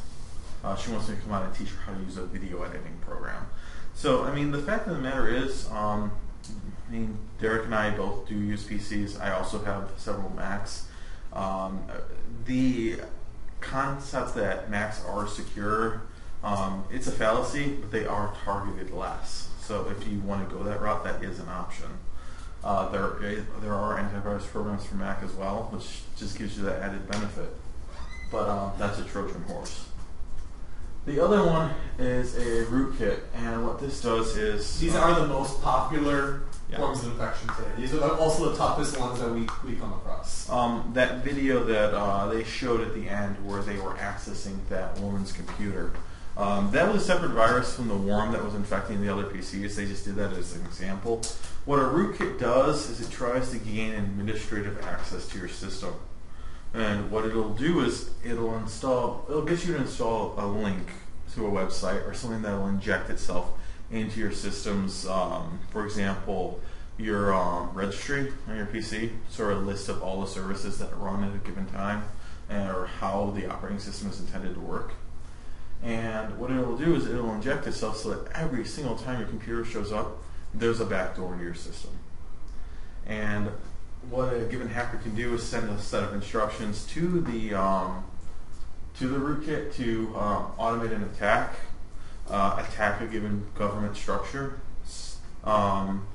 uh, she wants me to come out and teach her how to use a video editing program. So, I mean, the fact of the matter is, um, I mean, Derrick and I both do use PCs. I also have several Macs. Um, the concept that Macs are secure, um, it's a fallacy, but they are targeted less. So if you want to go that route, that is an option. Uh, there, there are antivirus programs for Mac as well, which just gives you that added benefit. But um, that's a Trojan horse. The other one is a rootkit, and what this does is These uh, are the most popular Yeah. forms of infection today. These are also the toughest ones that we, we come across. Um, that video that uh, they showed at the end where they were accessing that woman's computer. Um, that was a separate virus from the worm that was infecting the other PCs. They just did that as an example. What a rootkit does is it tries to gain administrative access to your system. And what it'll do is it'll install, it'll get you to install a link to a website or something that will inject itself into your systems. Um, for example, your um, registry on your PC, sort of a list of all the services that run at a given time, or how the operating system is intended to work. And what it'll do is it'll inject itself so that every single time your computer shows up, there's a backdoor into your system. And what a given hacker can do is send a set of instructions to the um, to the rootkit to um, automate an attack, uh, attack a given government structure, um,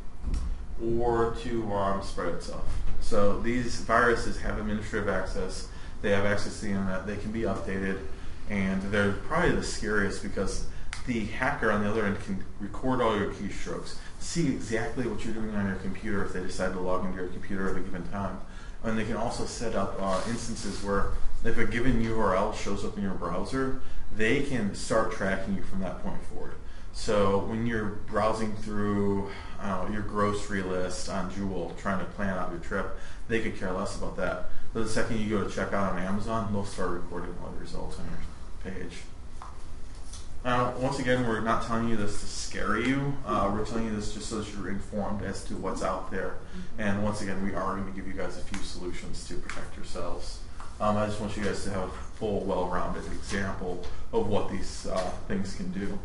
or to um, spread itself. So these viruses have administrative access. They have access to the internet. They can be updated, and they're probably the scariest because the hacker on the other end can record all your keystrokes, see exactly what you're doing on your computer if they decide to log into your computer at a given time, And they can also set up uh, instances where if a given URL shows up in your browser, they can start tracking you from that point forward. So when you're browsing through uh, your grocery list on Jewel, trying to plan out your trip, they could care less about that. But the second you go to check out on Amazon, they'll start recording all the results on your page. Now, once again, we're not telling you this to scare you. Uh, we're telling you this just so that you're informed as to what's out there. And once again, we are going to give you guys a few solutions to protect yourselves. Um, I just want you guys to have a full, well-rounded example of what these uh, things can do.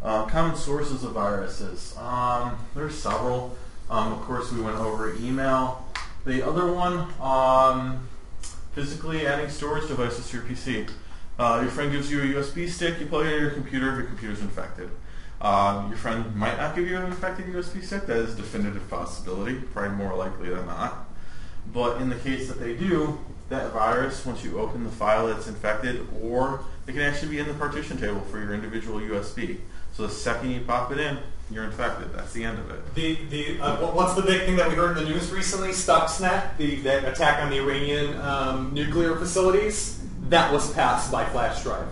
Uh, common sources of viruses. Um, there's several. Um, of course, we went over email. The other one, um, physically adding storage devices to your PC. Uh, your friend gives you a USB stick, you plug it in your computer, your computer's infected. Uh, your friend might not give you an infected USB stick, that is a definitive possibility, probably more likely than not. But in the case that they do, that virus, once you open the file that's infected, or it can actually be in the partition table for your individual USB. So the second you pop it in, you're infected. That's the end of it. The, the, uh, what's the big thing that we heard in the news recently? Stuxnet, the, that attack on the Iranian um, nuclear facilities, that was passed by flash drive.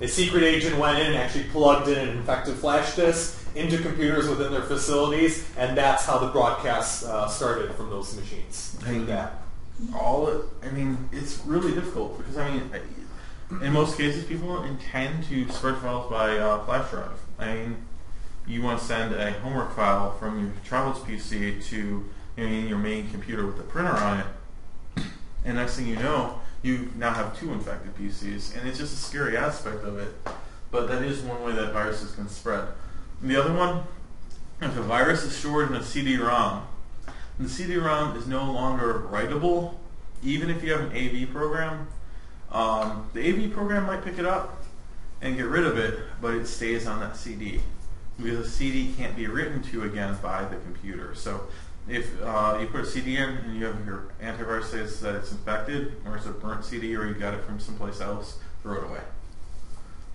A secret agent went in and actually plugged in an infected flash disk into computers within their facilities, and that's how the broadcast uh, started from those machines. Through that. All it, I mean, it's really difficult because I mean, in most cases, people intend to spread files by uh, flash drive. I mean, you want to send a homework file from your child's PC to I mean, your main computer with the printer on it, and next thing you know, you now have two infected PCs, and it's just a scary aspect of it. But that is one way that viruses can spread. And the other one, if a virus is stored in a CD-ROM, the CD-ROM is no longer writable, even if you have an AV program, um, the AV program might pick it up and get rid of it, but it stays on that CD because a CD can't be written to again by the computer. So if uh, you put a CD in and you have your antivirus says that it's infected, or it's a burnt CD, or you got it from someplace else, throw it away.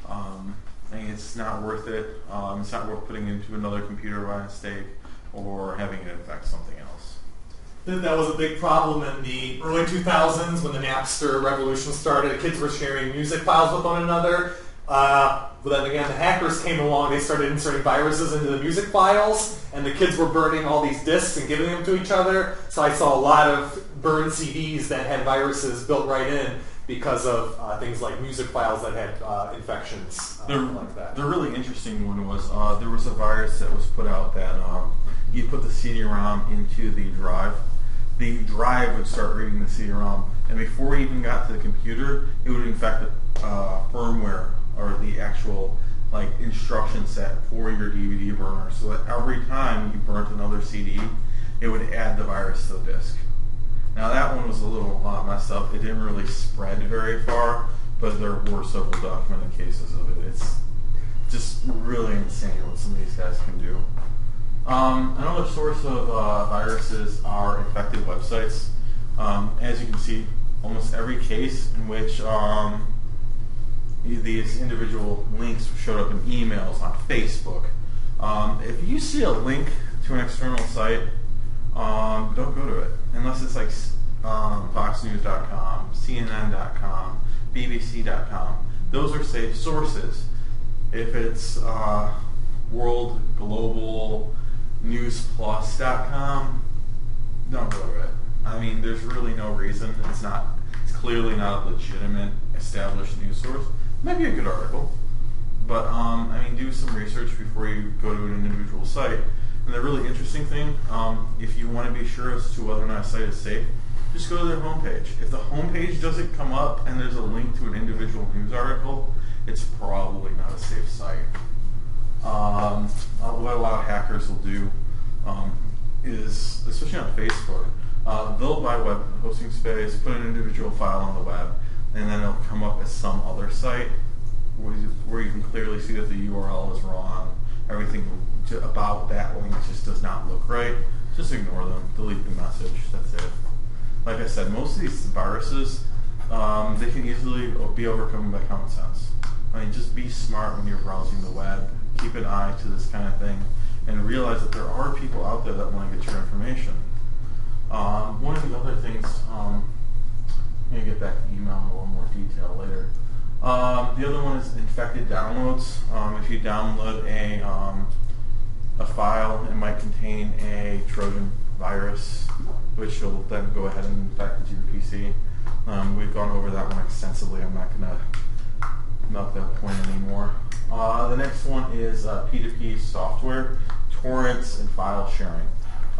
Um, and it's not worth it. Um, it's not worth putting into another computer by mistake or having it infect something else. That was a big problem in the early 2000s when the Napster revolution started. Kids were sharing music files with one another. Uh, but then again, the hackers came along. They started inserting viruses into the music files, and the kids were burning all these discs and giving them to each other. So I saw a lot of burned CDs that had viruses built right in because of uh, things like music files that had uh, infections uh, The, like that. the really interesting one was uh, there was a virus that was put out that um, you put the CD-ROM into the drive. The drive would start reading the CD-ROM, and before it even got to the computer, it would infect the uh, firmware or the actual like instruction set for your DVD burner, so that every time you burnt another CD, it would add the virus to the disk. Now that one was a little uh, messed up. It didn't really spread very far, but there were several documented cases of it. It's just really insane what some of these guys can do. Um, another source of uh, viruses are infected websites. Um, as you can see, almost every case in which um, these individual links showed up in emails on Facebook. Um, if you see a link to an external site, um, don't go to it unless it's like um, FoxNews.com, CNN.com, BBC.com. Those are safe sources. If it's uh, World Global newsplus.com don't go to it i mean there's really no reason it's not it's clearly not a legitimate established news source might be a good article. But um, i mean do some research before you go to an individual site. And the really interesting thing um, if you want to be sure as to whether or not a site is safe just go to their homepage. If the homepage doesn't come up and there's a link to an individual news article it's probably not a safe site. Um, uh, what a lot of hackers will do um, is, especially on Facebook, uh, they'll buy web hosting space, put an individual file on the web, and then it'll come up as some other site where you, where you can clearly see that the URL is wrong. Everything to, about that link just does not look right. Just ignore them. Delete the message. That's it. Like I said, most of these viruses, um, they can easily be overcome by common sense. I mean, just be smart when you're browsing the web. Keep an eye to this kind of thing, and realize that there are people out there that want to get your information. Um, one of detail later. Um, the other one is infected downloads. Um, if you download a um, a file, it might contain a Trojan virus, which will then go ahead and infect your PC. Um, we've gone over that one extensively. I'm not going to milk that point anymore. Uh, the next one is uh, P2P software, torrents, and file sharing.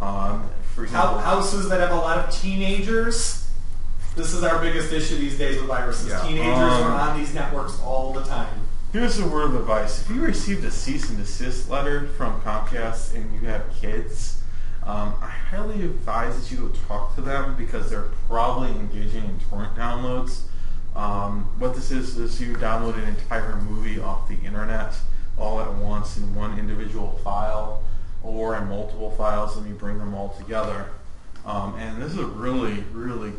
Um, for example, Hou- Houses that have a lot of teenagers. This is our biggest issue these days with viruses. Yeah. Teenagers Um, are on these networks all the time. Here's a word of advice. If you received a cease and desist letter from Comcast and you have kids, um, I highly advise that you go talk to them because they're probably engaging in torrent downloads. Um, what this is is you download an entire movie off the internet all at once in one individual file or in multiple files and you bring them all together. Um, and this is a really, really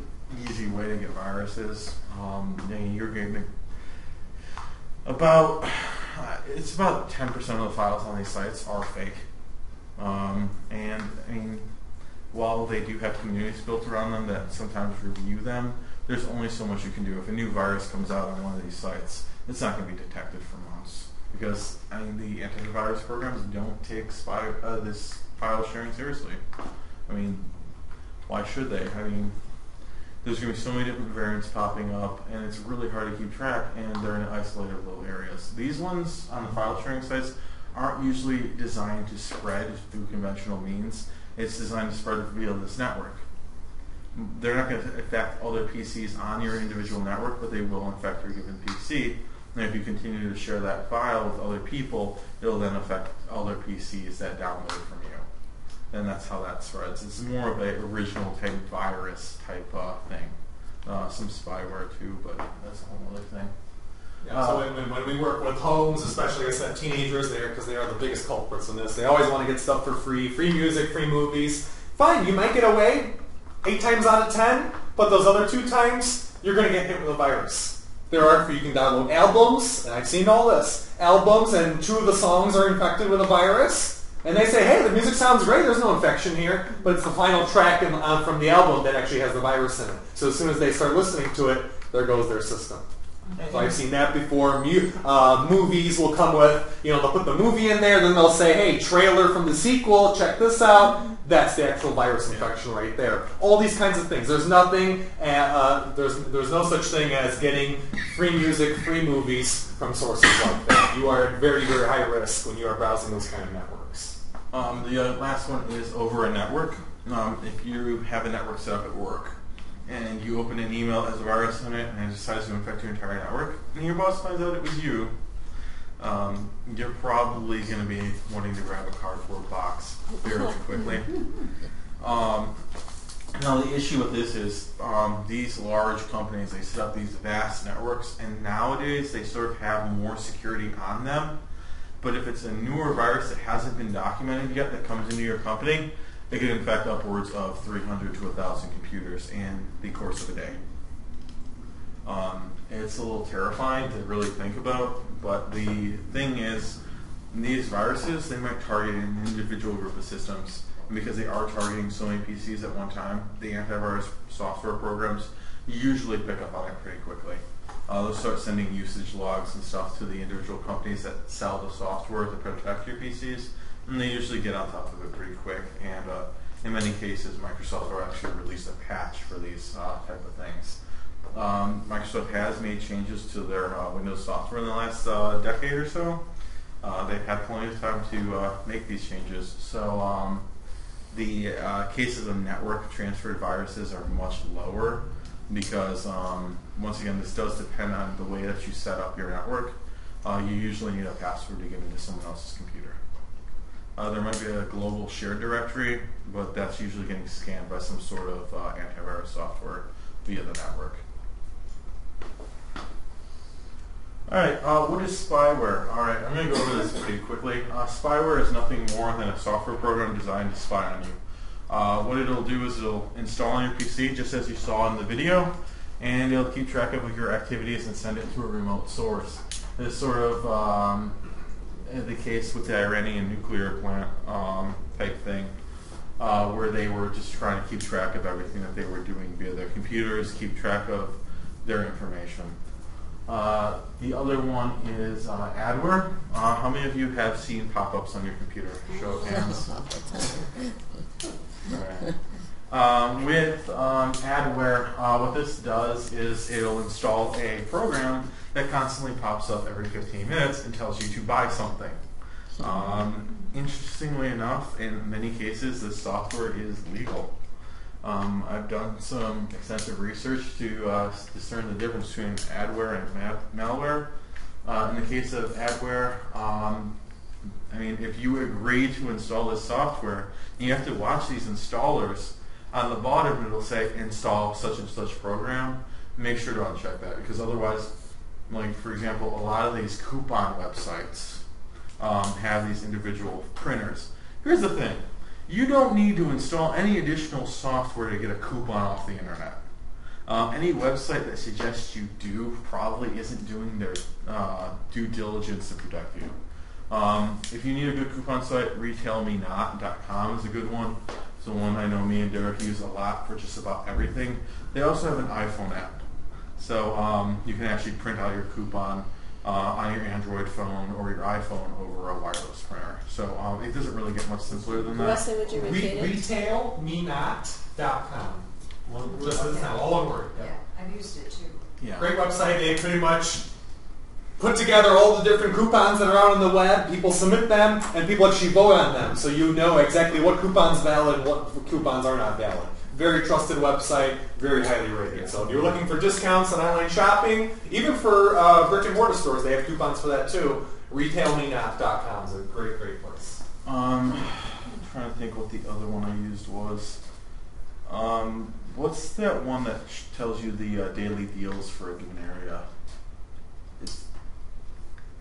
easy way to get viruses. Um, you're to about uh, it's about 10% of the files on these sites are fake. Um, and I mean, while they do have communities built around them that sometimes review them, there's only so much you can do. If a new virus comes out on one of these sites, it's not going to be detected for months because I mean the antivirus programs don't take spy uh, this file sharing seriously. I mean, why should they? I mean, there's going to be so many different variants popping up, and it's really hard to keep track, and they're in isolated little areas. These ones on the file sharing sites aren't usually designed to spread through conventional means. It's designed to spread via this network. They're not going to affect other PCs on your individual network, but they will infect your given PC. And if you continue to share that file with other people, it'll then affect other PCs that download it from you and that's how that spreads. It's more of a original type virus type uh, thing. Uh, some spyware too, but that's a whole other thing. Yeah, so when, when, we work with homes, especially I said, teenagers there, because they are the biggest culprits in this. They always want to get stuff for free, free music, free movies. Fine, you might get away eight times out of ten, but those other two times, you're going to get hit with a virus. There are, you can download albums, and I've seen all this, albums, and two of the songs are infected with a virus. And they say, hey, the music sounds great, there's no infection here, but it's the final track in, uh, from the album that actually has the virus in it. So as soon as they start listening to it, there goes their system. So I've seen that before. Mu- uh, movies will come with, you know, they'll put the movie in there, then they'll say, hey, trailer from the sequel, check this out. That's the actual virus infection right there. All these kinds of things. There's nothing, uh, uh, there's, there's no such thing as getting free music, free movies from sources like that. You are at very, very high risk when you are browsing those kind of networks. Um, the uh, last one is over a network. Um, if you have a network set up at work and you open an email that has a virus in it and it decides to infect your entire network, and your boss finds out it was you, um, you're probably going to be wanting to grab a cardboard box very <laughs> quickly. Um, now the issue with this is um, these large companies they set up these vast networks, and nowadays they sort of have more security on them. But if it's a newer virus that hasn't been documented yet that comes into your company, it could infect upwards of 300 to 1,000 computers in the course of a day. Um, it's a little terrifying to really think about, but the thing is, these viruses, they might target an individual group of systems. And because they are targeting so many PCs at one time, the antivirus software programs usually pick up on it pretty quickly. Uh, they'll start sending usage logs and stuff to the individual companies that sell the software to protect your PCs, and they usually get on top of it pretty quick. And uh, in many cases, Microsoft will actually release a patch for these uh, type of things. Um, Microsoft has made changes to their uh, Windows software in the last uh, decade or so. Uh, they've had plenty of time to make these changes. So um, the cases of network transferred viruses are much lower because um, once again, this does depend on the way that you set up your network. Uh, you usually need a password to get into someone else's computer. Uh, there might be a global shared directory, but that's usually getting scanned by some sort of uh, antivirus software via the network. All right, uh, what is spyware? All right, I'm going to go over this pretty quickly. Uh, spyware is nothing more than a software program designed to spy on you. Uh, what it'll do is it'll install on your PC, just as you saw in the video, and it'll keep track of your activities and send it to a remote source. This sort of um, the case with the Iranian nuclear plant um, type thing, uh, where they were just trying to keep track of everything that they were doing via their computers, keep track of their information. Uh, the other one is uh, adware. Uh, how many of you have seen pop-ups on your computer? Show of hands. <laughs> Um, with um, adware, uh, what this does is it'll install a program that constantly pops up every 15 minutes and tells you to buy something. Um, interestingly enough, in many cases, this software is legal. Um, I've done some extensive research to uh, discern the difference between adware and ma- malware. Uh, in the case of adware, um, I mean, if you agree to install this software, you have to watch these installers. On the bottom, it'll say install such and such program. Make sure to uncheck that because otherwise, like for example, a lot of these coupon websites um, have these individual printers. Here's the thing: you don't need to install any additional software to get a coupon off the internet. Um, any website that suggests you do probably isn't doing their uh, due diligence to protect you. Um, if you need a good coupon site, retailmenot.com is a good one. It's the one I know me and Derrick use a lot for just about everything. They also have an iPhone app. So um, you can actually print out your coupon uh, on your Android phone or your iPhone over a wireless printer. So um, it doesn't really get much simpler than that. Wesley, would you repeat it? retailmenot.com. Just as all one word. Yeah, I've used it too. Yeah. Great website. They pretty much put together all the different coupons that are out on the web. People submit them, and people actually vote on them, so you know exactly what coupons valid, what coupons are not valid. Very trusted website, very highly rated. So if you're looking for discounts on online shopping, even for uh, brick and mortar stores, they have coupons for that too. RetailMeNot.com is a great, great place. Um, I'm trying to think what the other one I used was. Um, what's that one that tells you the uh, daily deals for a given area?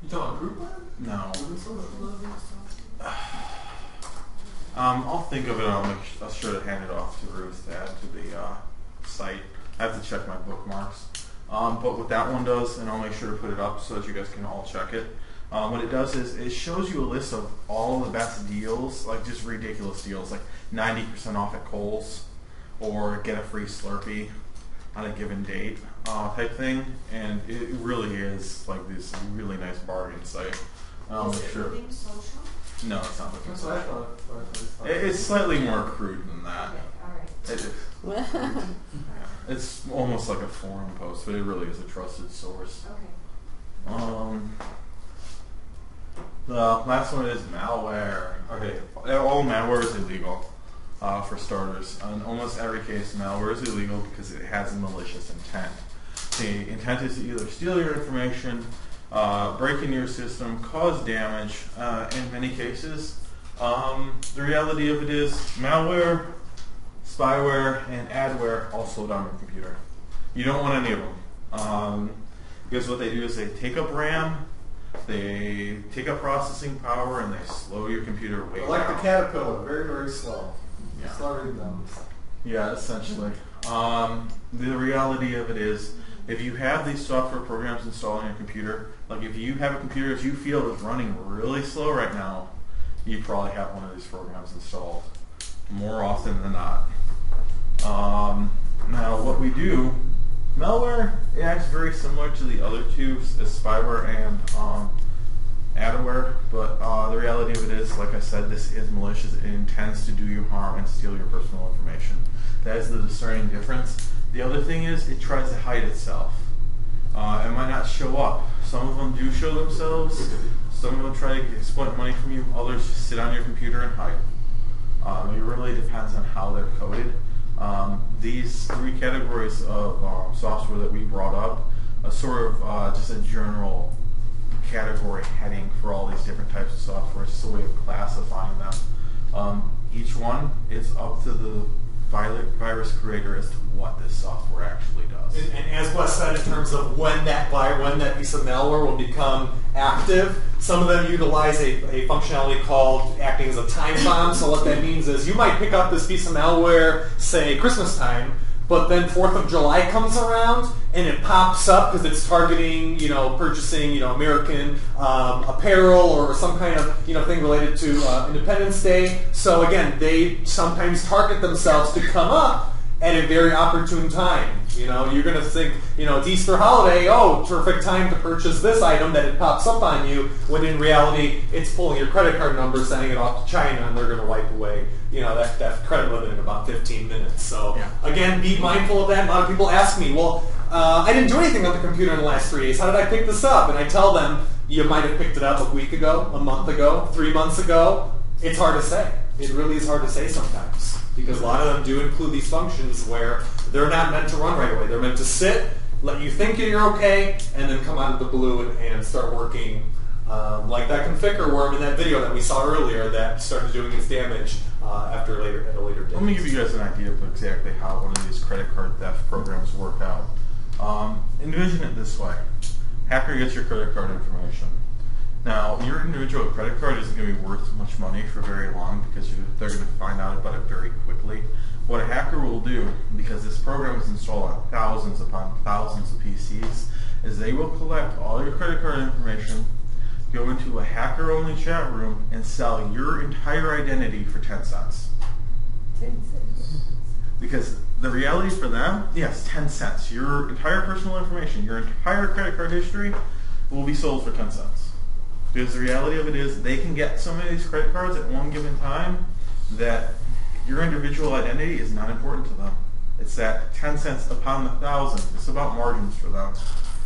You talking Groupon? no. <sighs> Um, I'll think of it. I'll make. I'll sure to hand it off to Ruth to add to the uh, site. I have to check my bookmarks. Um, but what that one does, and I'll make sure to put it up so that you guys can all check it. Um, what it does is it shows you a list of all the best deals, like just ridiculous deals, like 90% off at Kohl's, or get a free Slurpee on a given date uh, type thing. And it it really is like this really nice bargain site. I'll Is it sure. Living Social? No, it's not looking That's what I social. thought. It- It's slightly more crude than that. Okay, all right. It is. <laughs> Yeah. It's almost like a forum post, but it really is a trusted source. Okay. Um, the last one is malware. Okay, all malware is illegal, uh, for starters. In almost every case, malware is illegal because it has a malicious intent. The intent is to either steal your information, uh, break into your system, cause damage. Uh, in many cases, um, the reality of it is malware, spyware, and adware all slow down your computer. You don't want any of them. Um, because what they do is they take up RAM, they take up processing power, and they slow your computer way Like the caterpillar, very, very slow. Yeah. Than them. Yeah, essentially. Um, the reality of it is, if you have these software programs installed on your computer, like if you have a computer that you feel is running really slow right now, you probably have one of these programs installed more often than not. Um, now, what we do, malware it acts very similar to the other two, as spyware and um, adware, but uh, the reality of it is, like I said, this is malicious. It intends to do you harm and steal your personal information. That is the discerning difference. The other thing is, it tries to hide itself. Uh, it might not show up. Some of them do show themselves. Some of them try to exploit money from you. Others just sit on your computer and hide. Um, it really depends on how they're coded. Um, these three categories of um, software that we brought up are sort of uh, just a general category heading for all these different types of software. It's just a way of classifying them. Um, each one is up to the virus creator as to what this software actually does. And, and as Wes said, in terms of when that when that piece of malware will become active, some of them utilize a, a functionality called acting as a time bomb. So what that means is you might pick up this piece of malware, say Christmas time, but then Fourth of July comes around and it pops up because it's targeting, you know, purchasing, you know, American um, apparel or some kind of, you know, thing related to uh, Independence Day. So again, they sometimes target themselves to come up at a very opportune time. You know, you're going to think, you know, it's Easter holiday. Oh, perfect time to purchase this item that it pops up on you. When in reality, it's pulling your credit card number, sending it off to China, and they're going to wipe away, you know, that, that credit limit in about 15 minutes. So Yeah. again, be mindful of that. A lot of people ask me, well, uh, I didn't do anything on the computer in the last three days. How did I pick this up? And I tell them, you might have picked it up a week ago, a month ago, three months ago. It's hard to say. It really is hard to say sometimes because a lot of them do include these functions where they're not meant to run right away. They're meant to sit, let you think you're okay, and then come out of the blue and, and start working. Um, like that Conficker worm in that video that we saw earlier that started doing its damage uh, after later at a later date. Let me give you guys an idea of exactly how one of these credit card theft programs work out. Um, envision it this way: hacker gets your credit card information. Now, your individual credit card isn't going to be worth much money for very long because you, they're going to find out about it very quickly. What a hacker will do, because this program is installed on thousands upon thousands of PCs, is they will collect all your credit card information, go into a hacker-only chat room, and sell your entire identity for 10 cents. Because the reality for them, yes, 10 cents. Your entire personal information, your entire credit card history will be sold for 10 cents. Because the reality of it is they can get so many of these credit cards at one given time that your individual identity is not important to them. It's that 10 cents upon the thousand. It's about margins for them.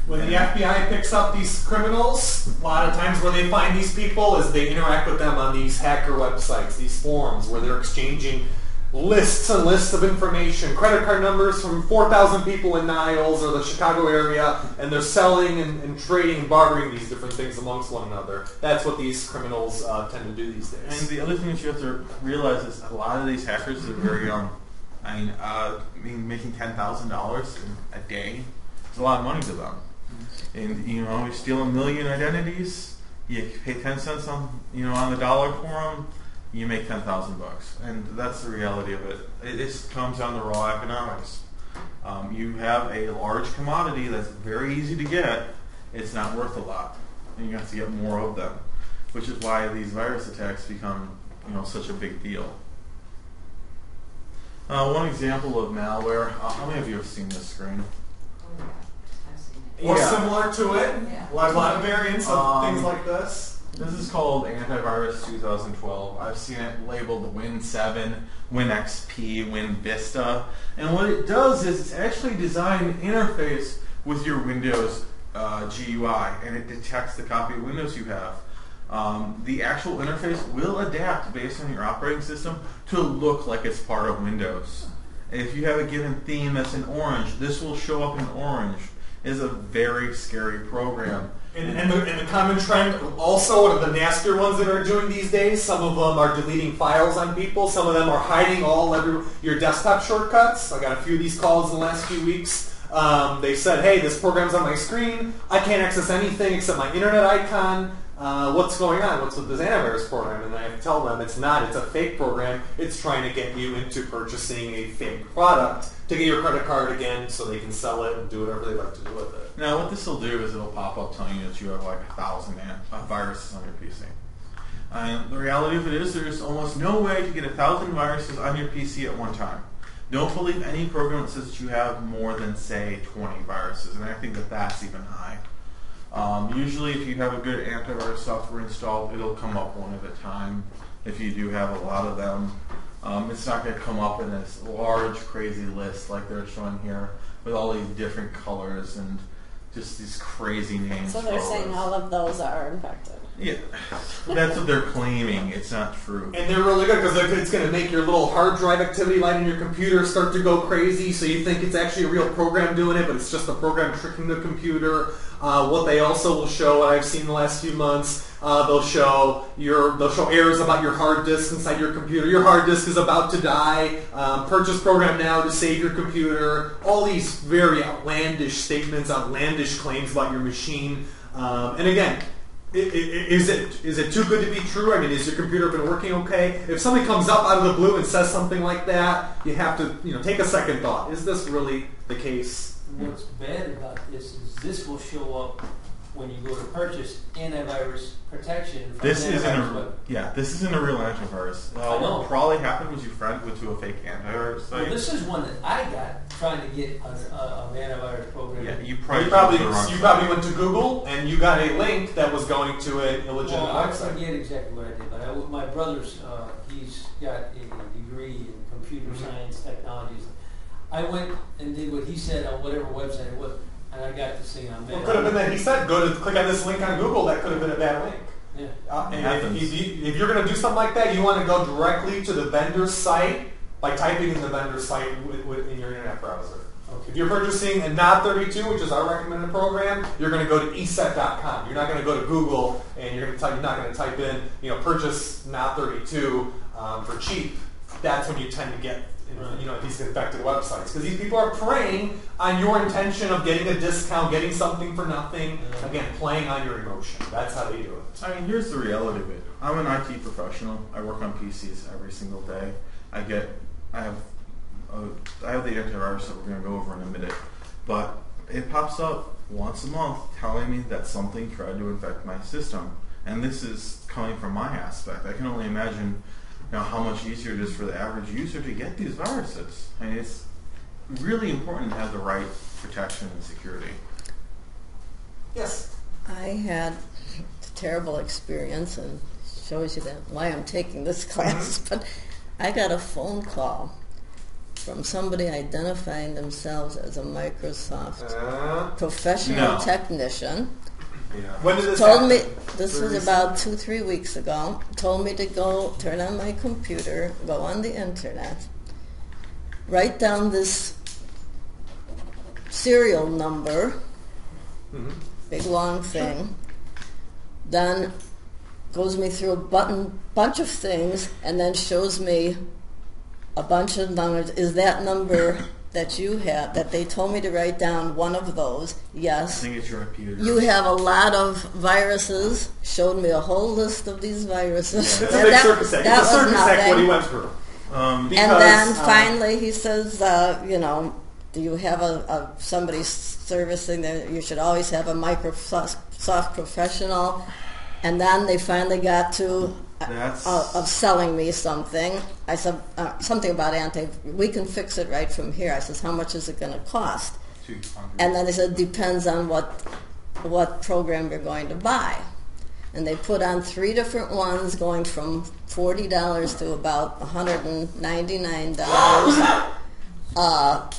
When the FBI picks up these criminals, a lot of times where they find these people is they interact with them on these hacker websites, these forums, where they're exchanging lists and lists of information, credit card numbers from 4,000 people in Niles or the Chicago area, and they're selling and, and trading and bartering these different things amongst one another. That's what these criminals uh, tend to do these days. And the other thing that you have to realize is a lot of these hackers are very young. I mean, uh, I mean making ten thousand dollars a day is a lot of money to them. And you know, you steal a million identities, you pay ten cents on you know on the dollar for them, you make ten thousand bucks, and that's the reality of it. It just comes down to raw economics. Um, you have a large commodity that's very easy to get. It's not worth a lot, and you have to get more of them, which is why these virus attacks become you know such a big deal. Uh, one example of malware. Uh, how many of you have seen this screen? Or Yeah. similar to it, Yeah. a lot, a lot of variants of Um, things like this. This is called Antivirus 2012. I've seen it labeled Win7, WinXP, WinVista. And what it does is it's actually designed to interface with your Windows uh, GUI and it detects the copy of Windows you have. Um, the actual interface will adapt based on your operating system to look like it's part of Windows. If you have a given theme that's in orange, this will show up in orange. It is a very scary program. And, and, the, and the common trend, also, one of the nastier ones that are doing these days, some of them are deleting files on people. Some of them are hiding all every, your desktop shortcuts. I got a few of these calls in the last few weeks. Um, they said, hey, this program's on my screen. I can't access anything except my internet icon. Uh, what's going on? What's with this antivirus program? And I tell them it's not. It's a fake program. It's trying to get you into purchasing a fake product to get your credit card again so they can sell it and do whatever they like to do with it. Now, what this will do is it'll pop up telling you that you have like a thousand an- uh, viruses on your PC. And the reality of it is, there's almost no way to get a thousand viruses on your PC at one time. Don't believe any program that says that you have more than, say, 20 viruses, and I think that that's even high. Um, usually, if you have a good antivirus software installed, it'll come up one at a time. If you do have a lot of them, um, it's not going to come up in this large, crazy list like they're showing here with all these different colors and just these crazy names. So they're saying this. all of those are infected. Yeah, that's what they're claiming. It's not true. And they're really good because it's going to make your little hard drive activity light in your computer start to go crazy. So you think it's actually a real program doing it, but it's just a program tricking the computer. Uh, what they also will show, what I've seen the last few months, uh, they'll show your they'll show errors about your hard disk inside your computer. Your hard disk is about to die. Um, purchase program now to save your computer. All these very outlandish statements, outlandish claims about your machine. Um, and again, Is it is it too good to be true? I mean, has your computer been working okay? If somebody comes up out of the blue and says something like that, you have to you know take a second thought. Is this really the case? What's bad about this is this will show up when you go to purchase antivirus protection from This an isn't antivirus a web. yeah. This isn't a real antivirus. Uh, I know. What probably happened was your friend went to a fake antivirus Well, this is one that I got trying to get a, a, a antivirus program. yeah, you You probably probably, the wrong you probably went to Google and you got a link that was going to an illegitimate Well, I website. forget exactly what I did, but I, my brother's, uh, he's got a degree in computer Mhm. science technologies. I went and did what he said on whatever website it was, and I got this thing on Well, it could have been that he said, go to click on this link on Google. That could have been a bad link. Yeah. Uh, and if, if, you, if you're going to do something like that, you want to go directly to the vendor's site by typing in the vendor's site with, with, in your internet browser. If you're purchasing a NOD32, which is our recommended program, you're going to go to eset.com. You're not going to go to Google and you're going to type, you're not going to type in, you know, purchase NOD32 um, for cheap. That's when you tend to get, you know, these infected websites because these people are preying on your intention of getting a discount, getting something for nothing. Again, playing on your emotion. That's how they do it. I mean, here's the reality of it. I'm an IT professional. I work on PCs every single day. I get, I have, uh, I have the antivirus that we're going to go over in a minute, but it pops up once a month telling me that something tried to infect my system, and this is coming from my aspect. I can only imagine, you know, how much easier it is for the average user to get these viruses. I mean, it's really important to have the right protection and security. Yes. I had a terrible experience and shows you that why I'm taking this <laughs> class. But I got a phone call from somebody identifying themselves as a Microsoft Uh, professional No. technician. Yeah. when did this Told me this Very was about two three weeks ago. Told me to go turn on my computer, go on the internet, write down this serial number Mhm. big long thing. Then goes me through a button bunch of things and then shows me a bunch of numbers. Is that number that you have that they told me to write down one of those? I Yes. think it's your address. You have a lot of viruses. Showed me a whole list of these viruses. It's a That- big that- circus act. that It's a was circus act what he went through. Um, Because, and then um, finally he says, uh, you know, do you have a, a somebody servicing that you should always have a Microsoft soft professional. And then they finally got to uh, uh, of selling me something. I said uh, something about anti. We can fix it right from here. I says, how much is it going to cost? Two hundred. And then they said depends on what what program you're going to buy. And they put on three different ones, going from forty dollars to about one hundred and ninety nine dollars. Uh,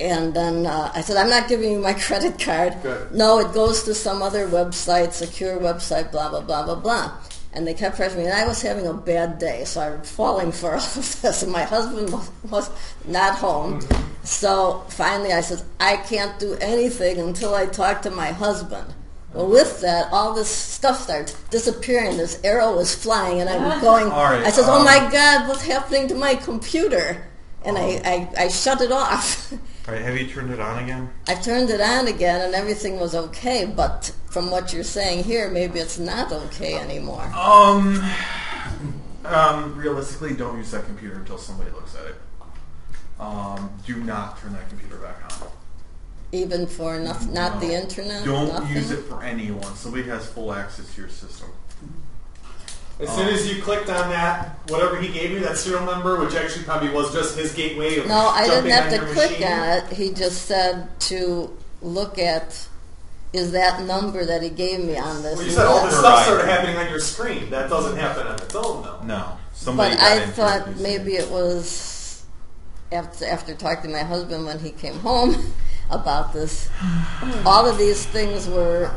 and then uh, I said, I'm not giving you my <laughs> credit card. Good. No, it goes to some other website, secure website, blah blah blah blah blah. And they kept pressuring me, and I was having a bad day, so I was falling <laughs> for all of this. And my husband was, was not home, so finally I said, I can't do anything until I talk to my husband. Well, with that, all this stuff starts disappearing. This arrow is flying, and I'm <laughs> going. Right, I said, "Oh um, my God, what's happening to my computer?" And I, I, I shut it off. <laughs> All right, have you turned it on again? I turned it on again, and everything was okay. But from what you're saying here, maybe it's not okay anymore. Um, um, realistically, don't use that computer until somebody looks at it. Um, do not turn that computer back on. Even for noth- not the internet. Don't nothing? use it for anyone. Somebody has full access to your system. As soon as you clicked on that, whatever he gave you, that serial number, which actually probably was just his gateway of No, I didn't have to click machine. on it. He just said to look at is that number that he gave me on this. Well, you said all this stuff started happening on your screen. That doesn't happen on its own, though. No, somebody. But I thought your maybe it was after after talking to my husband when he came home <laughs> about this. All of these things were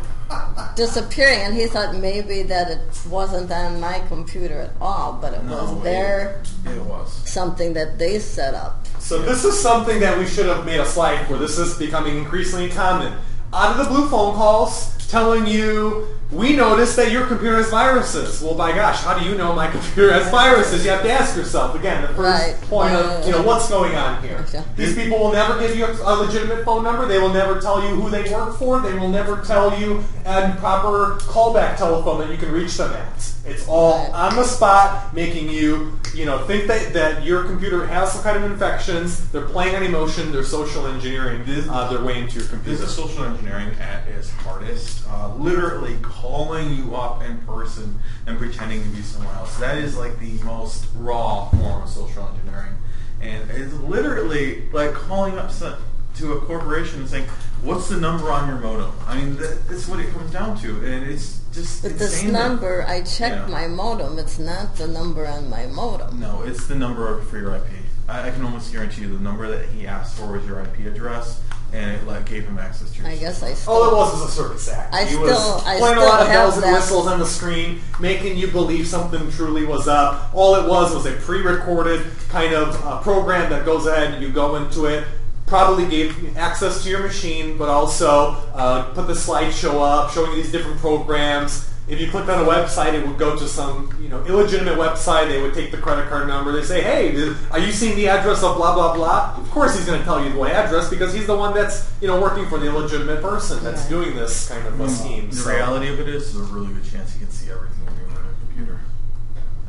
disappearing, and he thought maybe that it wasn't on my computer at all, but it No, was their It was. something that they set up. So this is something that we should have made a slide for. This is becoming increasingly common. Out of the blue phone calls telling you, we noticed that your computer has viruses. Well, by gosh, how do you know my <laughs> computer has viruses? You have to ask yourself again. The first Right. point Right. of you know what's going on here. Yeah. These people will never give you a, a legitimate phone number. They will never tell you who they work for. They will never tell you a proper callback telephone that you can reach them at. It's all Right. on the spot, making you, you know, think that, that your computer has some kind of infections. They're playing on emotion. They're social engineering uh, their way into your This computer. is social engineering at its hardest. Uh, literally calling you up in person and pretending to be someone else. That is like the most raw form of social engineering, and it's literally like calling up some, to a corporation and saying, "What's the number on your modem?" I mean, that, that's what it comes down to, and it's just But this insane that- number, I checked my modem. It's not the number on my modem. No, it's the number for your IP. I, I can almost guarantee you the number that he asked for was your IP address, and it like, gave him access to your. I guess I still. All it was was a service act. I he still- was I playing a lot of bells and whistles on the screen, making you believe something truly was up. All it was was a pre-recorded kind of uh, program that goes ahead. And you go into it. Probably gave you access to your machine, but also uh, put the slideshow up, showing you these different programs. If you clicked on a website, it would go to some you know illegitimate website. They would take the credit card number. They say, "Hey, th- are you seeing the address of blah blah blah?" Of course, he's going to tell you the address because he's the one that's you know working for the illegitimate person that's doing this kind of a hmm. scheme. The So- reality of it is, there's a really good chance he can see everything you're doing on a computer.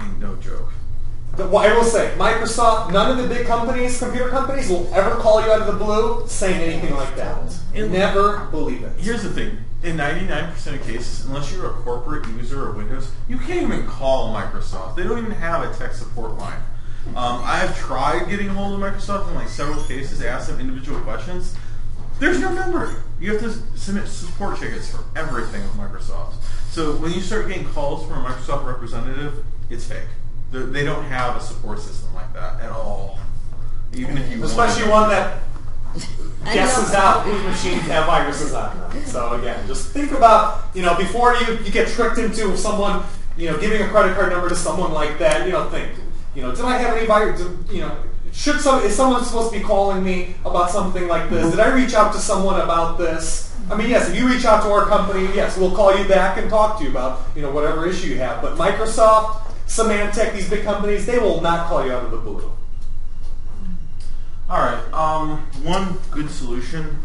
I mean, no joke. But what I will say, Microsoft, none of the big companies, computer companies, will ever call you out of the blue saying anything like that. And- Never believe it. Here's the thing. In 99% of cases, unless you're a corporate user of Windows, you can't even call Microsoft. They don't even have a tech support line. Um, I have tried getting hold of Microsoft in like several cases, asked them individual questions. There's no number. You have to submit support tickets for everything with Microsoft. So when you start getting calls from a Microsoft representative, it's fake. They're, they don't have a support system like that at all. Even if you Especially one that <laughs> guesses out whose machines have viruses on them. So again, just think about, you know, before you, you get tricked into someone, you know, giving a credit card number to someone like that, you know, think, you know, did I have any virus, you know, should some, is someone supposed to be calling me about something like this? Did I reach out to someone about this? I mean, yes, if you reach out to our company, yes, we'll call you back and talk to you about, you know, whatever issue you have. But Microsoft, Symantec, these big companies, they will not call you out of the blue. All right. Um, one good solution,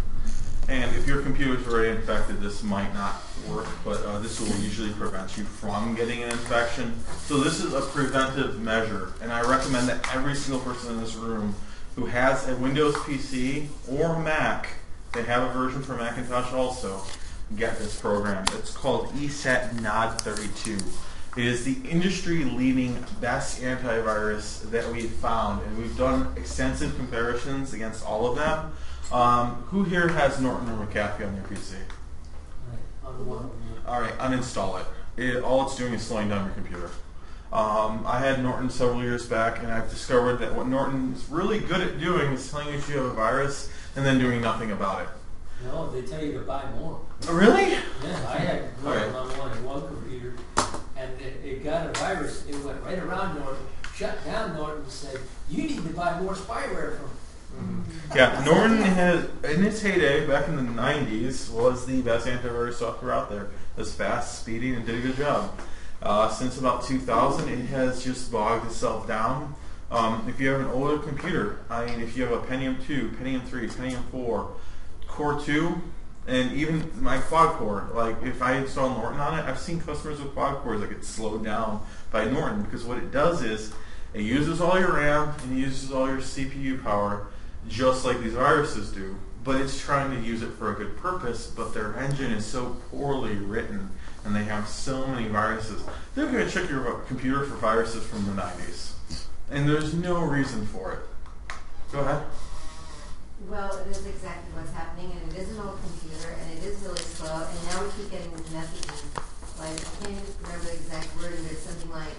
and if your computer is already infected, this might not work, but uh, this will usually prevent you from getting an infection. So this is a preventive measure, and I recommend that every single person in this room who has a Windows PC or Mac, they have a version for Macintosh also, get this program. It's called E ESET NOD 32. It is the industry-leading best antivirus that we've found, and we've done extensive comparisons against all of them. Um, who here has Norton or McAfee on their PC? Right, on. All right, uninstall it. it. All it's doing is slowing down your computer. Um, I had Norton several years back, and I've discovered that what Norton is really good at doing is telling you if you have a virus and then doing nothing about it. No, they tell you to buy more. Oh, really? Yeah, I had. Norton on one, one computer, and it, it got a virus. It went right around Norton, shut down Norton, and said, "You need to buy more spyware from." Yeah, Norton has, in its heyday, back in the 90s, was the best antivirus software out there. It was fast, speedy, and did a good job. Uh, since about 2000, it has just bogged itself down. Um, if you have an older computer, I mean, if you have a Pentium 2, Pentium 3, Pentium 4, Core 2, and even my quad core, like if I install Norton on it, I've seen customers with quad cores that get slowed down by Norton because what it does is it uses all your RAM and uses all your CPU power just like these viruses do, but it's trying to use it for a good purpose, but their engine is so poorly written and they have so many viruses. They're going to check your computer for viruses from the 90s, and there's no reason for it. Go ahead. Well, it is exactly what's happening, and it is an old computer, and it is really slow, and now we keep getting these messages, like, I can't remember the exact word, but it's something like,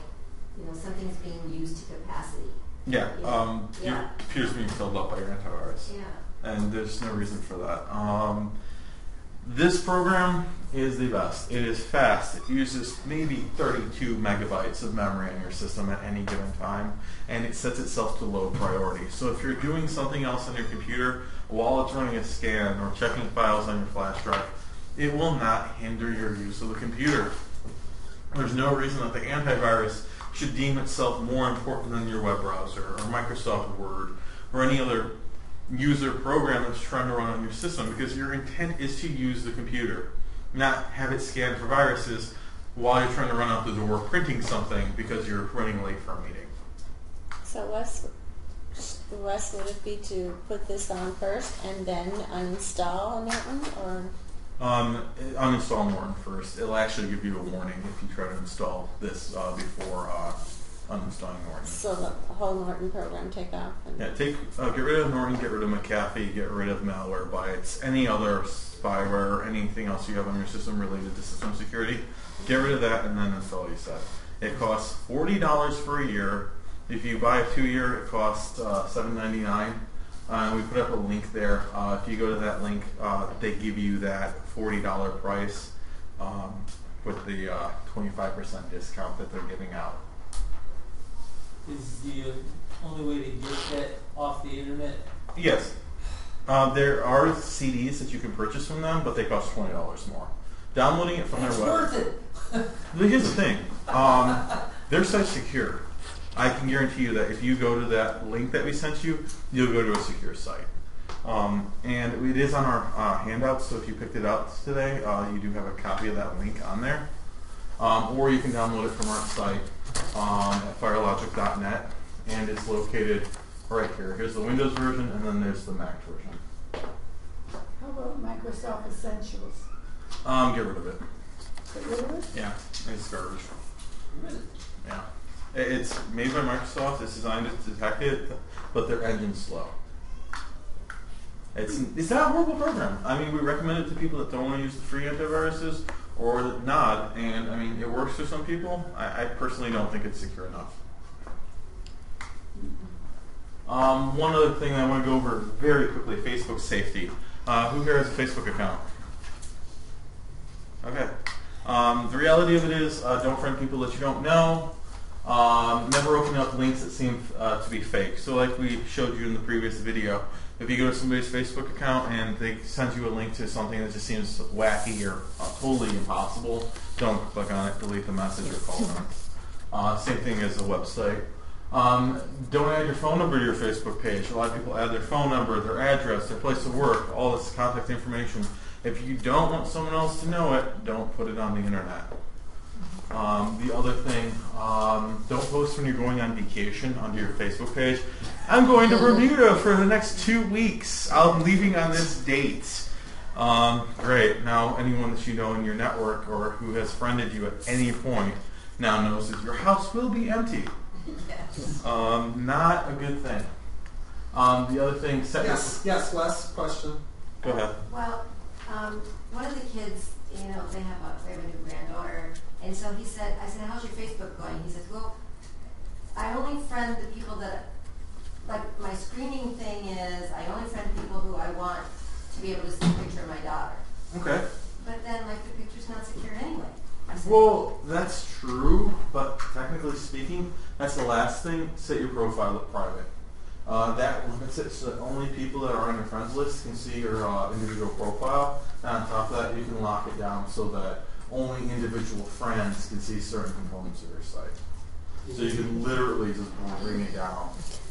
you know, something's being used to capacity. Yeah, um, your Yeah. computer's being filled up by your antivirus. Yeah. and there's no reason for that. Um, this program is the best. It is fast. It uses maybe 32 megabytes of memory on your system at any given time, and it sets itself to low priority. So if you're doing something else on your computer while it's running a scan or checking files on your flash drive, it will not hinder your use of the computer. There's no reason that the antivirus should deem itself more important than your web browser or Microsoft Word or any other user program that's trying to run on your system because your intent is to use the computer, not have it scan for viruses while you're trying to run out the door printing something because you're running late for a meeting. So Wes, Wes, would it be to put this on first and then uninstall Norton, or Um, uninstall Norton first. It'll actually give you a warning if you try to install this uh, before uh, uninstalling Norton. So the whole Norton program take off. And Yeah, take uh, get rid of Norton, get rid of McAfee, get rid of Malwarebytes, any other spyware, or anything else you have on your system related to system security. Get rid of that and then install ESET. It costs forty dollars for a year. If you buy a two-year, it costs uh, seven ninety-nine. Uh, we put up a link there. Uh, if you go to that link, uh, they give you that forty-dollar price um, with the uh, twenty-five percent discount that they're giving out. Is the only way to get that off the internet? Yes. Uh, there are CDs that you can purchase from them, but they cost twenty dollars more. Downloading it from It's their worth it. <laughs> But Here's the thing. Um, their site's secure. I can guarantee you that if you go to that link that we sent you, you'll go to a secure site. Um, and it is on our uh, handouts, so if you picked it up today, uh, you do have a copy of that link on there. Um, or you can download it from our site um, at firelogic.net, and it's located right here. Here's the Windows version, and then there's the Mac version. How about Microsoft Essentials? Um, get rid of it. Get rid of it? Yeah, it's garbage. Really? Yeah. It's made by Microsoft. It's designed to detect it, but their engine's slow. It's it's not a horrible program. I mean, we recommend it to people that don't want to use the free antiviruses or not, and I mean, it works for some people. I, I personally don't think it's secure enough. Um, one other thing I want to go over very quickly: Facebook safety. Uh, who here has a Facebook account? Okay. Um, the reality of it is, uh, don't friend people that you don't know. Um, never open up links that seem uh, to be fake. So, like we showed you in the previous video, if you go to somebody's Facebook account and they send you a link to something that just seems wacky or uh, totally impossible, don't click on it. Delete the message or call them. Uh, same thing as a website. Um, don't add your phone number to your Facebook page. A lot of people add their phone number, their address, their place of work, all this contact information. If you don't want someone else to know it, don't put it on the internet. Um, the other thing, um, don't post when you're going on vacation onto your Facebook page. I'm going to Bermuda for the next two weeks. I'm leaving on this date. Um, great. Now, anyone that you know in your network or who has friended you at any point now knows that your house will be empty. Yes. Um, not a good thing. Um, the other thing, set your- Yes, yes, Wes, question. Go ahead. Well, um, one of the kids, you know, they have a, they have a new granddaughter, and so he said, I said, how's your Facebook going? He says, well, I only friend the people that, like, my screening thing is, I only friend people who I want to be able to see a picture of my daughter. Okay. But then, like, the picture's not secure anyway. Well, that's true, but technically speaking, that's the last thing. Set your profile at private. Uh, that limits it so that only people that are on your friends list can see your uh, individual profile. And on top of that, you can lock it down so that only individual friends can see certain components of your site. So you can literally just bring it down.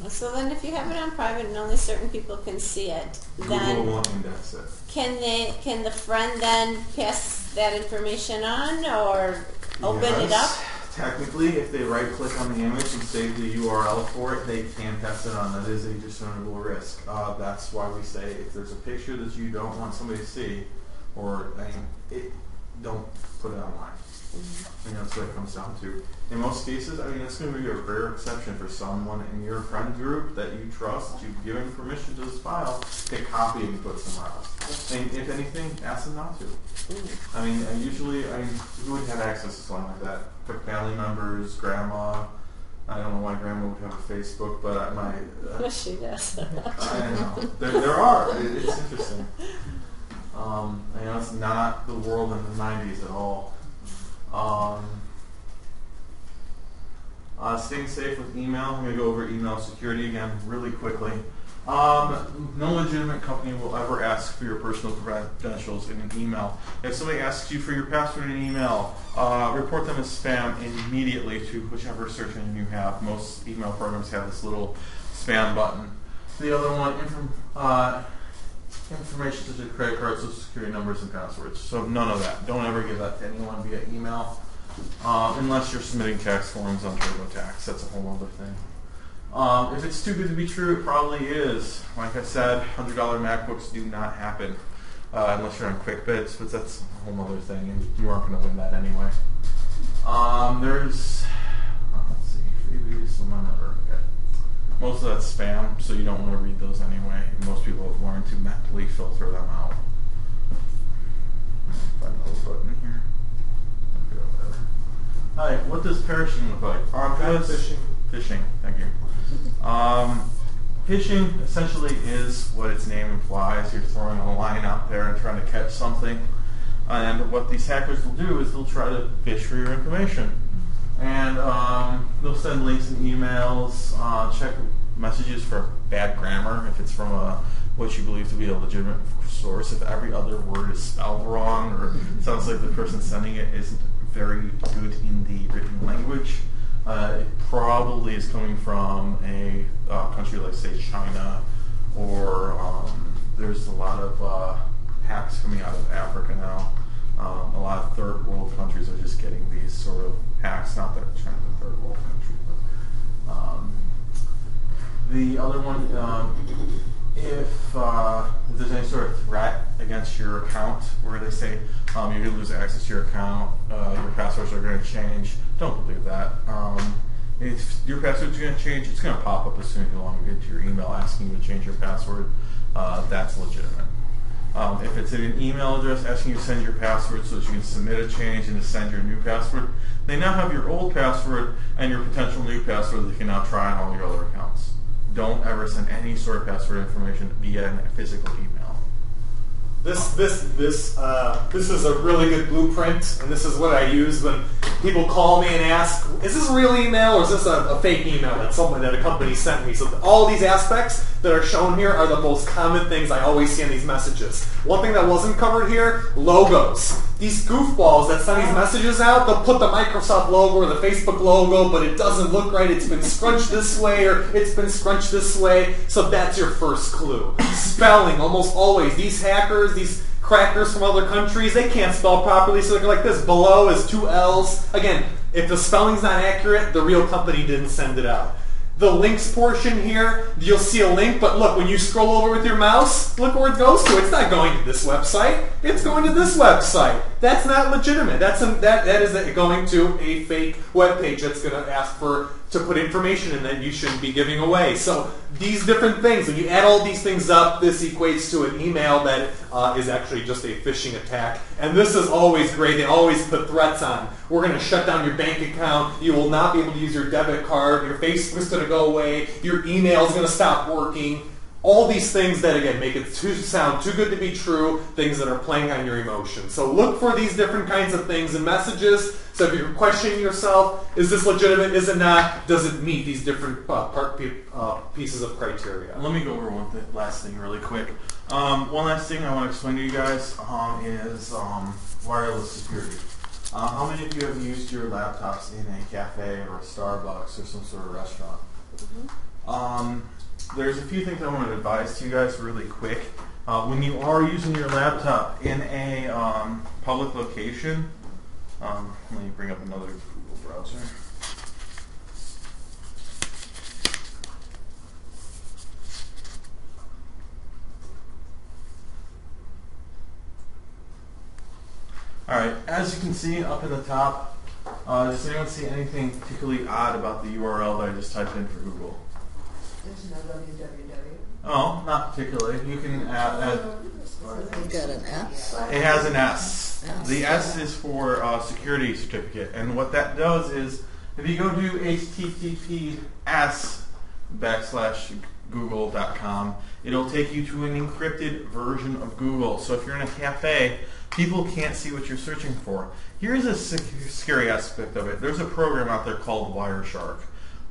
So then, if you have it on private and only certain people can see it, Google then won't index it. can they? Can the friend then pass that information on or open it up? Yes. Technically, if they right click on the image and save the URL for it, they can pass it on. That is a discernible risk. Uh, that's why we say if there's a picture that you don't want somebody to see, or I mean, it, don't put it online. I mean, that's what it comes down to. In most cases, I mean, it's going to be a rare exception for someone in your friend group that you trust, you've given permission to this file, to copy and put somewhere else. And if anything, ask them not to. I mean, and usually, I mean, who would have access to something like that? Quick family members, grandma. I don't know why grandma would have a Facebook, but I, my, uh, <laughs> she does. I don't know. There, there are. It, it's interesting. Um, you know, it's not the world in the '90s at all. Um, uh, staying safe with email. I'm going to go over email security again really quickly. Um, no legitimate company will ever ask for your personal credentials in an email. If somebody asks you for your password in an email, uh, report them as spam immediately to whichever search engine you have. Most email programs have this little spam button. The other one, uh, information such as credit cards, social security numbers, and passwords. So none of that. Don't ever give that to anyone via email, uh, unless you're submitting tax forms on TurboTax. That's a whole other thing. Um, if it's too good to be true, it probably is. Like I said, $100 MacBooks do not happen. uh, unless you're on QuiBids, but that's a whole other thing, and you aren't going to win that anyway. Um, there's, uh, let's see, freebies, some other. Okay. Most of that's spam, so you don't want to read those anyway. Most people have learned to mentally filter them out. Find a little button here. Okay. Hi, what does perishing look like? On Phishing. Phishing, thank you. <laughs> Um, phishing essentially is what its name implies. You're throwing a line out there and trying to catch something. And what these hackers will do is they'll try to fish for your information. And um, they'll send links and emails, uh, check messages for bad grammar if it's from a what you believe to be a legitimate source. If every other word is spelled wrong or sounds like the person sending it isn't very good in the written language, uh, it probably is coming from a uh, country like, say, China, or um, there's a lot of uh, hacks coming out of Africa now. Um, a lot of third world countries are just getting these sort of hacks. Not that China's a third world country, but um, the other one, um, if, uh, if there's any sort of threat against your account where they say um, you're going to lose access to your account, uh, your passwords are going to change, don't believe that. Um, if your password's going to change, it's going to pop up as soon as you log into your email asking you to change your password. Uh, that's legitimate. Um, if it's an email address asking you to send your password so that you can submit a change and to send your new password, they now have your old password and your potential new password that you can now try on all your other accounts. Don't ever send any sort of password information via a physical email. This this this uh, this is a really good blueprint, and this is what I use when people call me and ask, "Is this a real email or is this a, a fake email that someone that a company sent me?" So all these aspects that are shown here are the most common things I always see in these messages. One thing that wasn't covered here: logos. These goofballs that send these messages out, they'll put the Microsoft logo or the Facebook logo, but it doesn't look right. It's been scrunched this way or it's been scrunched this way. So that's your first clue. Spelling, almost always. These hackers, these crackers from other countries, they can't spell properly, so they're like this. Below is two L's. Again, if the spelling's not accurate, the real company didn't send it out. The links portion here, you'll see a link, but look, when you scroll over with your mouse, look where it goes to. It's not going to this website. It's going to this website. That's not legitimate. That's a, that, that is a, going to a fake web page that's going to ask for to put information in that you shouldn't be giving away. So these different things, when you add all these things up, this equates to an email that uh, is actually just a phishing attack. And this is always great. They always put threats on. We're going to shut down your bank account. You will not be able to use your debit card. Your Facebook's going to go away. Your email is going to stop working. All these things that again make it too sound too good to be true, things that are playing on your emotions. So look for these different kinds of things and messages. So if you're questioning yourself, is this legitimate? Is it not? Does it meet these different uh, part, uh, pieces of criteria? Let me go over one th- last thing really quick. Um, one last thing I want to explain to you guys um, is um, wireless security. Uh, how many of you have used your laptops in a cafe or a Starbucks or some sort of restaurant? Um, there's a few things I want to advise to you guys really quick. Uh, when you are using your laptop in a um, public location, um, let me bring up another Google browser. All right, as you can see up in the top, uh, does anyone see anything particularly odd about the URL that I just typed in for Google? There's no www. Oh, not particularly. You can add, add You got an S? it has an S. S. The S is for uh, security certificate, and what that does is, if you go to HTTPS backslash google.com, it'll take you to an encrypted version of Google. So if you're in a cafe, people can't see what you're searching for. Here's a sec- scary aspect of it. There's a program out there called Wireshark.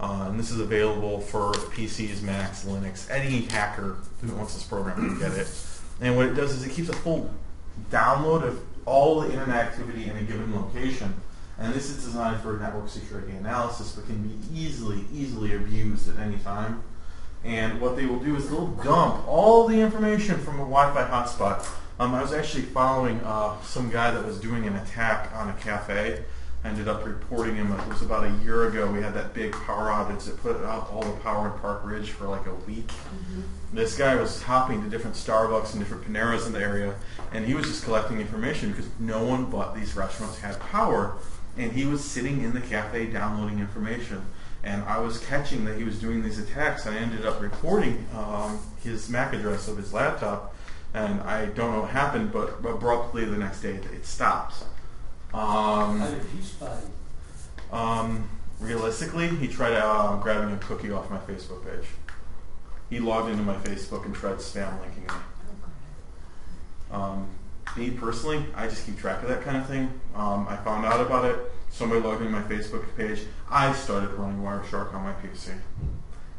Uh, and this is available for PCs, Macs, Linux. Any hacker who wants this program can get it. And what it does is it keeps a full download of all the internet activity in a given location. And this is designed for network security analysis, but can be easily, easily abused at any time. And what they will do is they'll dump all the information from a Wi-Fi hotspot. Um, I was actually following uh, some guy that was doing an attack on a cafe, I ended up reporting him. It was about a year ago. We had that big power outage that put out all the power in Park Ridge for like a week. This guy was hopping to different Starbucks and different Paneras in the area, and he was just collecting information because no one but these restaurants had power. And he was sitting in the cafe downloading information. And I was catching that he was doing these attacks. I ended up reporting um, his MAC address of his laptop, and I don't know what happened, but abruptly the next day it stopped. Um, How did he spy? you? um, realistically, he tried uh, grabbing a cookie off my Facebook page. He logged into my Facebook and tried spam linking me. Um, me personally, I just keep track of that kind of thing. Um, I found out about it. Somebody logged into my Facebook page. I started running Wireshark on my PC.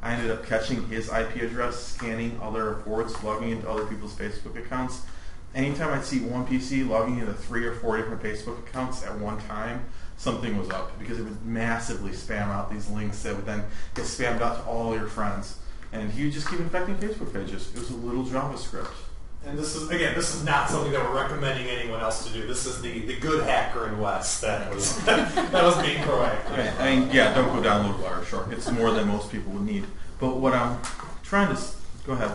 I ended up catching his IP address, scanning other reports, logging into other people's Facebook accounts. Anytime I'd see one PC logging into three or four different Facebook accounts at one time, something was up because it would massively spam out these links that would then get spammed out to all your friends. And he would just keep infecting Facebook pages. It was a little JavaScript. And this is again, this is not something that we're recommending anyone else to do. This is the, the good hacker in Wes that was <laughs> that was being proactive. Right. I mean, yeah, don't go download Wireshark. It's more than most people would need. But what I'm trying to go ahead.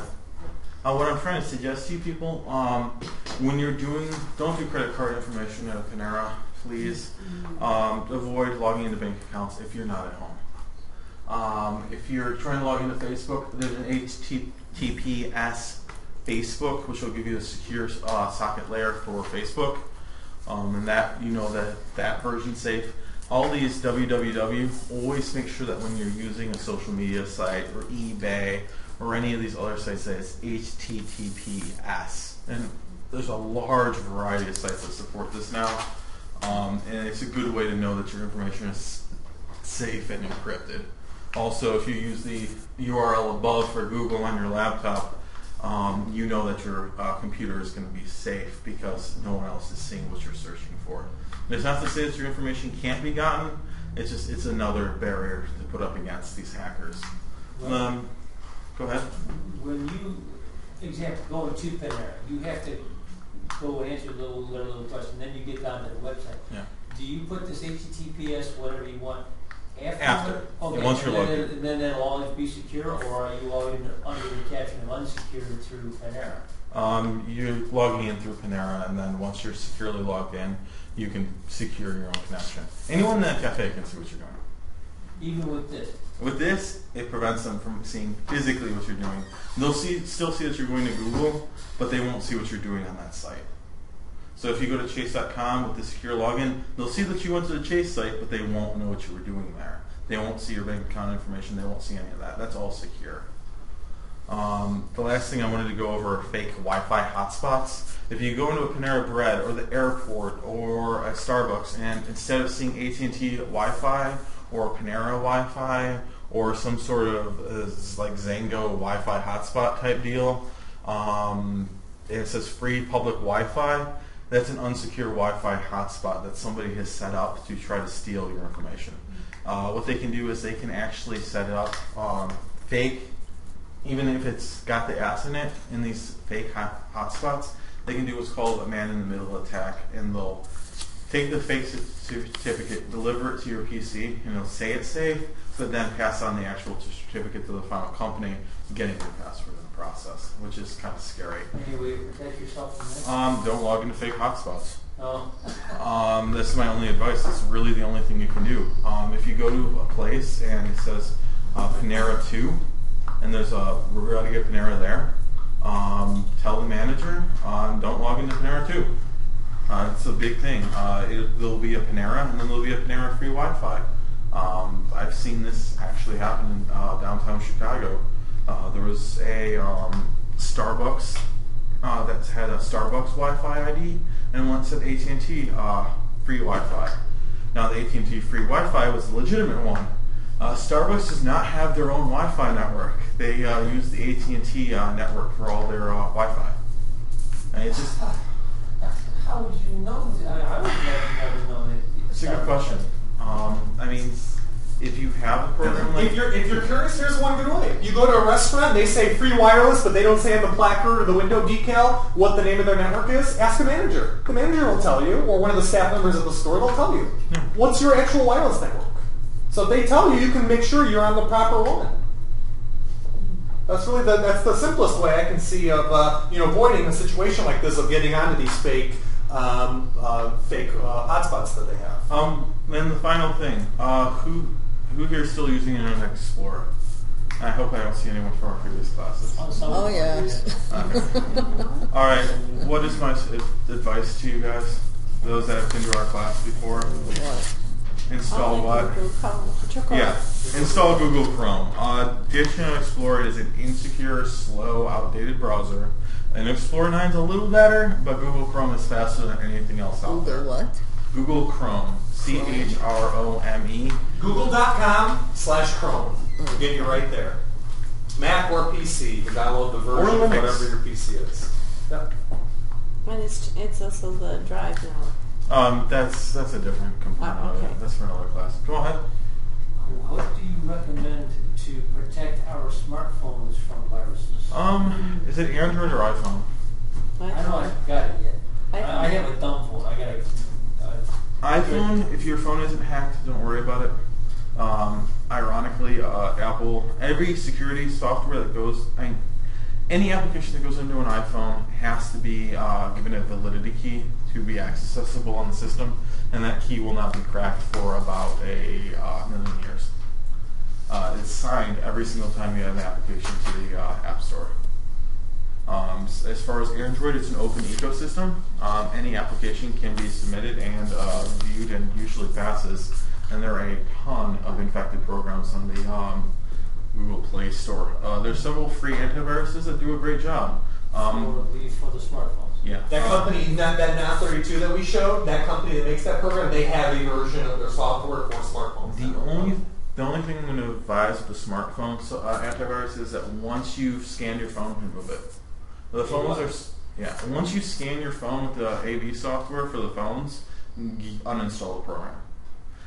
Uh, what I'm trying to suggest to you people, um, when you're doing, don't do credit card information at Panera, please. Um, avoid logging into bank accounts if you're not at home. Um, if you're trying to log into Facebook, there's an HTTPS Facebook, which will give you a secure uh, socket layer for Facebook, um, and that you know that that version's safe. All these www, always make sure that when you're using a social media site or eBay or any of these other sites that it's HTTPS. And there's a large variety of sites that support this now, um, and it's a good way to know that your information is safe and encrypted. Also, if you use the URL above for Google on your laptop, um, you know that your uh, computer is going to be safe because no one else is seeing what you're searching for. And it's not to say that your information can't be gotten. It's just it's another barrier to put up against these hackers. Um, go ahead. When you, example, go to Panera, you have to go and answer a little, little, little question, then you get down to the website. Yeah. Do you put this HTTPS, whatever you want, after? After. Okay, Once you're and then, logged in. and then it'll always be secure, or are you always under the caption of unsecured through Panera? Um, you're logging in through Panera, and then once you're securely logged in, you can secure your own connection. Anyone in that cafe can see what you're doing. Even with this? With this, it prevents them from seeing physically what you're doing. They'll see, still see that you're going to Google, but they won't see what you're doing on that site. So if you go to chase.com with the secure login, they'll see that you went to the Chase site, but they won't know what you were doing there. They won't see your bank account information. They won't see any of that. That's all secure. Um, the last thing I wanted to go over are fake Wi-Fi hotspots. If you go into a Panera Bread or the airport or a Starbucks, and instead of seeing AT&T Wi-Fi or Panera Wi-Fi or some sort of uh, like Zango Wi-Fi hotspot type deal, um, it says free public Wi-Fi. That's an unsecure Wi-Fi hotspot that somebody has set up to try to steal your information. Uh, what they can do is they can actually set up um, fake even if it's got the ass in it in these fake hot, hotspots, they can do what's called a man in the middle attack, and they'll take the fake certificate, deliver it to your PC, and they'll say it's safe, but then pass on the actual certificate to the final company, getting your password in the process, which is kind of scary. Any way to protect yourself from this? Um, don't log into fake hotspots. No? Um, that's my only advice. It's really the only thing you can do. Um, if you go to a place and it says uh, Panera 2, and there's a, we're going to get Panera there, um, tell the manager, um, don't log into Panera 2. Uh, it's a big thing. Uh, it, there'll be a Panera, and then there'll be a Panera free Wi-Fi. Um, I've seen this actually happen in uh, downtown Chicago. Uh, there was a um, Starbucks uh, that had a Starbucks Wi-Fi ID, and one said AT&T uh, free Wi-Fi. Now the AT&T free Wi-Fi was the legitimate one. Starbucks does not have their own Wi-Fi network. They use the AT&T network for all their Wi-Fi. And it's just How would you know? that? I, I would never, never know that. it's a good question. Um, I mean, if you have a program like If you're if you're curious, here's one good way. You go to a restaurant, they say free wireless, but they don't say on the placard or the window decal what the name of their network is. Ask a manager. The manager will tell you, or one of the staff members at the store will tell you. What's your actual wireless network? So if they tell you, you can make sure you're on the proper one. That's really the that's the simplest way I can see of uh, you know avoiding a situation like this of getting onto these fake um, uh, fake uh, hotspots that they have. Um, then the final thing. Uh, who who here is still using Internet Explorer? I hope I don't see anyone from our previous classes. On some Oh, of them, yeah. <laughs> All right. What is my advice to you guys? Those that have been to our class before. What? Install what? Google Chrome. Put your Chrome. Yeah, install Google Chrome. Uh, Dictionary Explorer is an insecure, slow, outdated browser. And Explorer 9 is a little better, but Google Chrome is faster than anything else out there. Google what? Google Chrome. C H R O M E. Google.com slash Chrome. We'll get you right there. Mac or PC, you download the version Or of Linux. whatever your PC is. Yep. And it's it's also the drive now. Um, that's that's a different component Ah, of okay. it. That's for another class. Go ahead. What do you recommend to protect our smartphones from viruses? Um, is it Android or iPhone? What? I know I've got it yet. I, I have a dumb phone. I got a. Uh, iPhone, if your phone isn't hacked, don't worry about it. Um, ironically, uh, Apple, every security software that goes, I mean, any application that goes into an iPhone has to be uh, given a validity key to be accessible on the system, and that key will not be cracked for about a uh, million years. Uh, it's signed every single time you add an application to the uh, App Store. Um, as far as Android, it's an open ecosystem. Um, any application can be submitted and uh, viewed and usually passes. And there are a ton of infected programs on the um, Google Play Store. Uh, there's several free antiviruses that do a great job. Um, for the for the smartphones. yeah. That Uh, company, not, that NOD 32 that we showed, that company that makes that program, they have a version of their software for smartphones. The only the only thing I'm going to advise with the smartphone so, uh, antivirus is that once you've scanned your phone, remove it. The phones are yeah. Once you scan your phone with the AV software for the phones, you uninstall the program.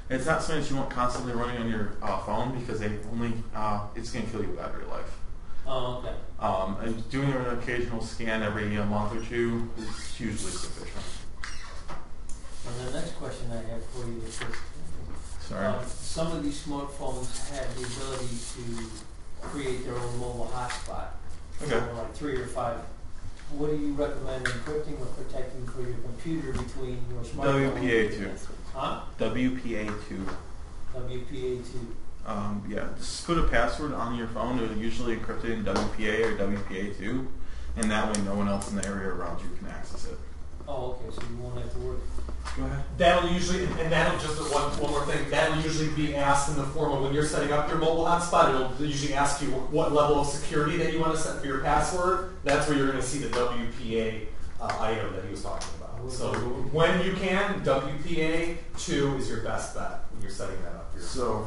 It's not something that you want constantly running on your uh, phone because they only uh, it's going to kill your battery life. Oh, okay. Um, and doing an occasional scan every uh, month or two is usually sufficient. And the next question I have for you is this. Sorry. Um, some of these smartphones have the ability to create their own mobile hotspot. Okay. Or like three or five. What do you recommend encrypting or protecting for your computer between your smartphone? WPA2. Huh? WPA2. WPA2. Um, yeah, just put a password on your phone. It'll usually encrypt it in WPA or WPA2, and that way no one else in the area around you can access it. Oh, okay, so you won't have to worry. Go ahead. That'll usually, and that'll just one, one more thing. That'll usually be asked in the form of when you're setting up your mobile hotspot. It'll usually ask you what level of security that you want to set for your password. That's where you're going to see the WPA uh, item that he was talking about. So when you can, WPA two is your best bet when you're setting that up. So,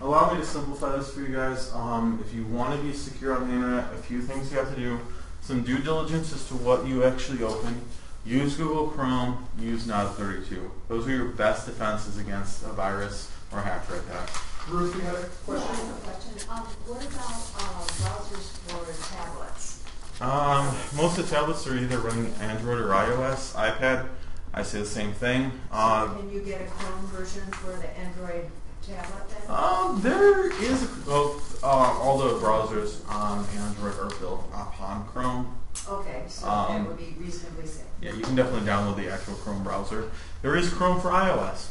allow me to simplify this for you guys. Um, if you want to be secure on the internet, a few things you have to do. Some due diligence as to what you actually open. Use Google Chrome. Use Nod32. Those are your best defenses against a virus or hacker attack. Ruth, you had a Yeah, I question? have a question. Um, what about, uh, browsers for tablets? Um, most of the tablets are either running Android or iOS. iPad, I say the same thing. Uh, So can you get a Chrome version for the Android tablet then? Um, there is well, uh, all the browsers on Android are built upon Chrome. Okay, so Um, that would be reasonably safe. Yeah, you can definitely download the actual Chrome browser. There is Chrome for iOS.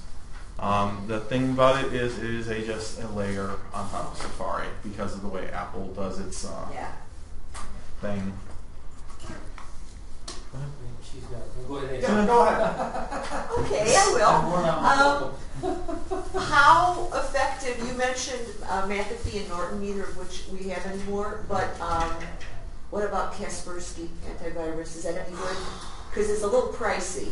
Um, the thing about it is, it is a just a layer on top of Safari because of the way Apple does its uh, Yeah. thing. She's got. Go ahead. Yeah, go ahead. <laughs> Okay, I will. We're not Um, How effective, you mentioned uh, McAfee and Norton, neither of which we have anymore, but um, what about Kaspersky antivirus? Is that any good? Because it's a little pricey.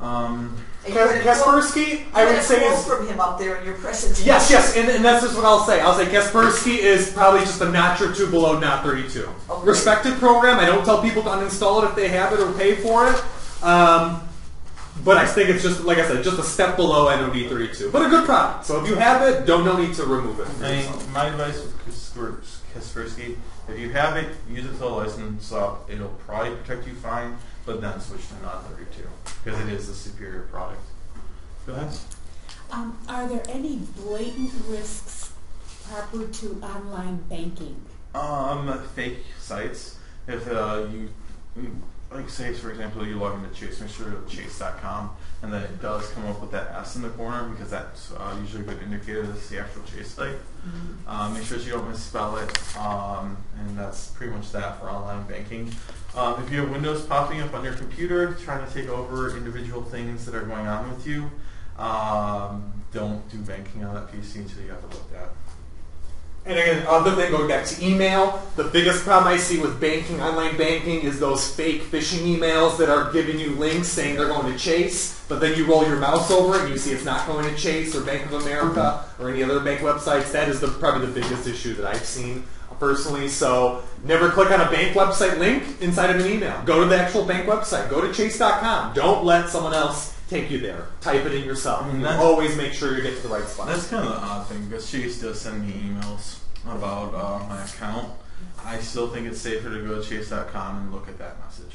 Um, And you had a quote- Kaspersky, I would say quote is from him up there in your presentation. Yes, yes, and, and that's just what I'll say. I'll say Kaspersky is probably just a notch or two below NOD 32. Okay. Respected program. I don't tell people to uninstall it if they have it or pay for it. Um, but I think it's just like I said, just a step below NOD 32. But a good product. So if you have it, don't no need to remove it. I mean, my advice with Kaspers- Kaspersky, if you have it, use it till the license up. It'll probably protect you fine, but then switch to NOD 32 because it is the superior product. Go ahead. Um, are there any blatant risks proper to online banking? Um, fake sites. If uh, you, you- like, say for example, you log into Chase, make sure it's chase.com, and then it does come up with that S in the corner because that's uh, usually a good indicator that it's the actual Chase site. Um, make sure that you don't misspell it, um, and that's pretty much that for online banking. Um, if you have Windows popping up on your computer trying to take over individual things that are going on with you, um, don't do banking on that PC until you have it looked at. And again, other thing, going back to email, the biggest problem I see with banking, online banking, is those fake phishing emails that are giving you links saying they're going to Chase, but then you roll your mouse over and you see it's not going to Chase or Bank of America or any other bank websites. That is the, probably the biggest issue that I've seen personally. So never click on a bank website link inside of an email. Go to the actual bank website. Go to Chase.com. Don't let someone else take you there. Type it in yourself. mean, You always make sure you get to the right spot. That's kind of the odd thing because Chase does send me emails about uh, my account. I still think it's safer to go to chase.com and look at that message.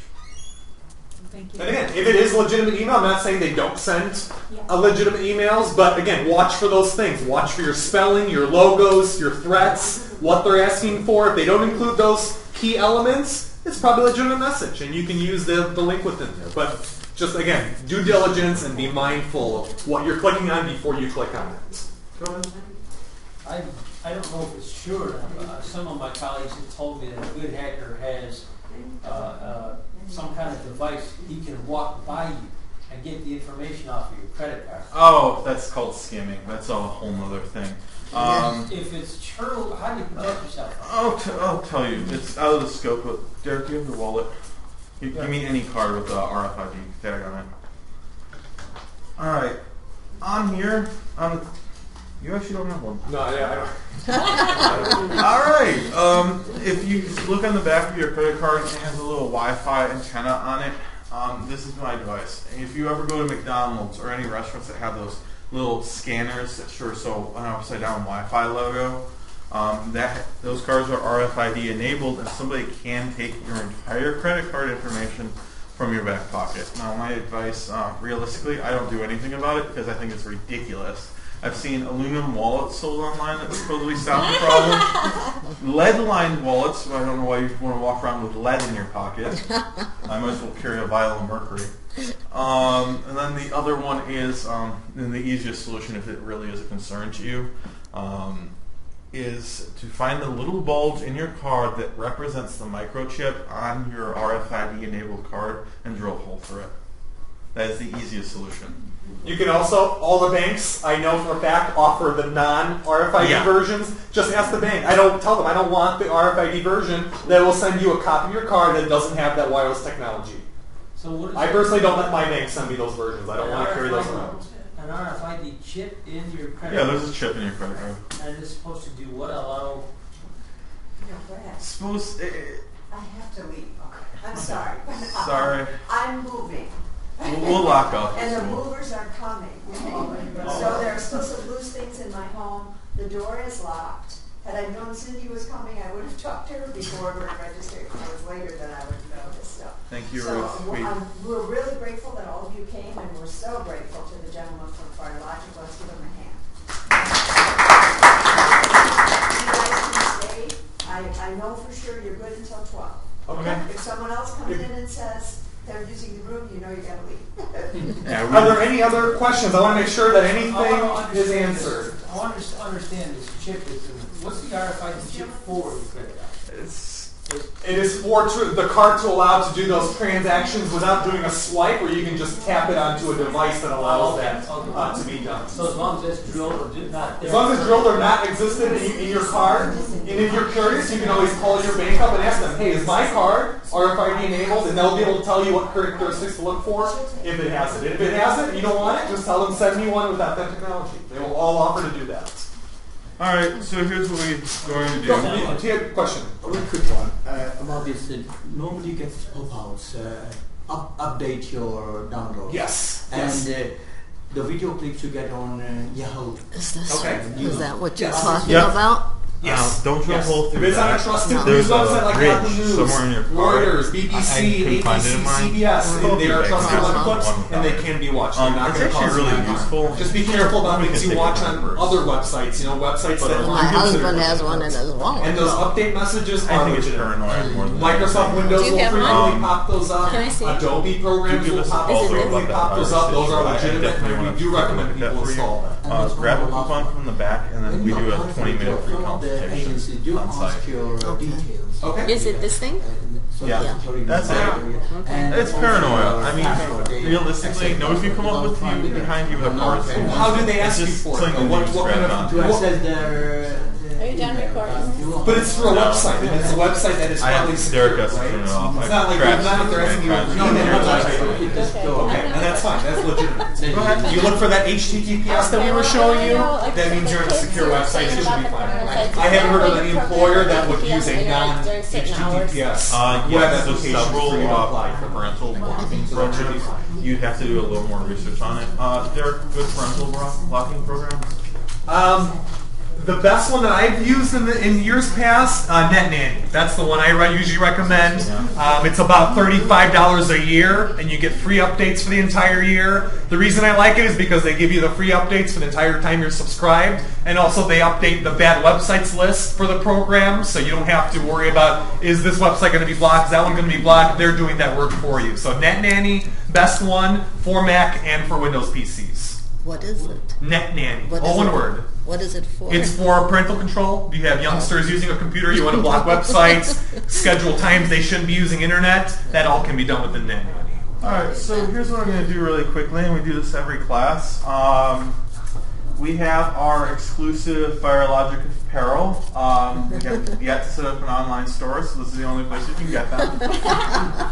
Thank you. And again, if it is a legitimate email, I'm not saying they don't send uh, legitimate emails, but again, watch for those things. Watch for your spelling, your logos, your threats, what they're asking for. If they don't include those key elements, it's probably a legitimate message, and you can use the, the link within there. But just again, due diligence and be mindful of what you're clicking on before you click on it. I, I don't know if it's true or not, but uh, some of my colleagues have told me that a good hacker has uh, uh, some kind of device he can walk by you and get the information off of your credit card. Oh, that's called skimming. That's a whole other thing. Um, if it's true, how do you protect yourself? I'll, t- I'll tell you, it's out of the scope of. Derrick, do you have your wallet? You, Give me any card with the RFID tag on it. All right, on here, on you actually don't have one. No, yeah, I don't. <laughs> All right. Um, if you look on the back of your credit card, it has a little Wi-Fi antenna on it. Um, this is my advice. If you ever go to McDonald's or any restaurants that have those little scanners that sure so an upside down Wi-Fi logo, um, that those cards are RFID enabled, and somebody can take your entire credit card information from your back pocket. Now, my advice, uh, realistically, I don't do anything about it because I think it's ridiculous. I've seen aluminum wallets sold online that supposedly solve the problem. <laughs> Lead-lined wallets. I don't know why you want to walk around with lead in your pocket. <laughs> I might as well carry a vial of mercury. Um, and then the other one is, um, the easiest solution if it really is a concern to you, um, is to find the little bulge in your card that represents the microchip on your RFID enabled card and drill a hole through it. That is the easiest solution. You can also, all the banks I know for a fact offer the non RFID Yeah. versions. Just ask the bank. I don't tell them I don't want the RFID version. They will send you a copy of your card that doesn't have that wireless technology. So what is I personally don't let my bank send me those versions. I don't want to carry those around. An RFID chip in your credit Yeah, there's a chip in your credit card. And it's supposed to do what? Allow. No, go ahead. Suppose, eh, I have to leave. I'm sorry. <laughs> Sorry. I'm moving. We'll, we'll lock up. And the so we'll- movers are coming. <laughs> So there are still some loose things in my home. The door is locked. Had I known Cindy was coming, I would have talked to her before we registered. If it was later, then I would know this stuff. Thank you, So Ruth. Um, we- I'm- we're really grateful that all of you came, and we're so grateful to the gentleman from FireLogic. Let's give him a hand. You guys can stay. I, I know for sure you're good until twelve. Okay. If someone else comes in and says they're using the room, you know you gotta leave. <laughs> Yeah, Are there any other questions? I want to make sure that anything is answered. this. I want to understand this chip. Is what's the RFID chip for? your credit card? It's, It is for the card to allow to do those transactions without doing a swipe, where you can just tap it onto a device that allows that uh, to be done. So as long as it's drilled or did not. As long as drilled or not existent in, in your card, and if you're curious, you can always call your bank up and ask them, hey, is my card RFID enabled? And they'll be able to tell you what characteristics to look for if it has it. If it has it, you don't want it, just tell them send me one without that technology. They will all offer to do that. All right, so here's what we're going to do. you- do you have a question? A very quick one uh, about this. Uh, normally, you get pop-outs. Uh, up, update your download. Yes. and uh, the video clips you get on uh, Yahoo. Is this Okay. is that what you're Yes. talking Yep. about? Yes. Uh, don't drill Yes. a hole through If it's on that. a trusted There's news website a like bridge News, somewhere in your car. Reuters, I- I BBC, it ABC. CBS, Oh, they are trusted web One clips without and they can be watched. Um, They're not it's going to actually cause really you harm. useful. Just be careful about We things you watch on numbers. other websites. You know, websites But, that are My husband has one in legitimate. his phone. And those update messages I are think it's legitimate. paranoid more than Microsoft Windows will have frequently pop those up. Can I see? Adobe programs will pop, call frequently pop those up. Those are legitimate, and we do recommend that people for you. install them. Uh, grab a coupon from the back, and then we do a 20-minute free Some of the consultation agencies do on site. ask your uh, details. Okay. Is it this thing? So Yeah. sorry, That's it. And It's also, paranoia. I mean, realistically, accept no. If you come up with you behind you with a parts, How do they ask it's you just for it? What- that you what kind scrap of- on. to access their. Are you done recording? But it's through a website, and it's a website that is probably secure, Derrick has to right? turn it off. It's I not like scratched they're not they're asking you. I No, no, it. no, Just no. go- Okay, and that's fine. That's legitimate. <laughs> Go ahead. You look for that HTTPS that we were showing you. That means you're in a secure website. You should be fine. I haven't heard of any employer that would use a non-HTTPS Uh, web yes, there's application several for you to uh, apply. parental blocking programs. You'd have to do a little more research on it. Uh, there are good parental blocking programs. Um, the best one that I've used in, the, in years past, uh, NetNanny. That's the one I re- usually recommend. Um, it's about thirty-five dollars a year, and you get free updates for the entire year. The reason I like it is because they give you the free updates for the entire time you're subscribed, and also they update the bad websites list for the program, so you don't have to worry about is this website going to be blocked, is that one going to be blocked. They're doing that work for you. So NetNanny, best one for Mac and for Windows PCs. What is it? NetNanny, What all is one it? word. What is it for? It's for parental control. Do you have youngsters using a computer? You want to block websites, <laughs> schedule times they shouldn't be using internet. That all can be done with within NetNanny. All right, so here's what I'm going to do really quickly, and we do this every class. Um, we have our exclusive FireLogic apparel. Um, we have yet to set up an online store, so this is the only place you can get them. <laughs>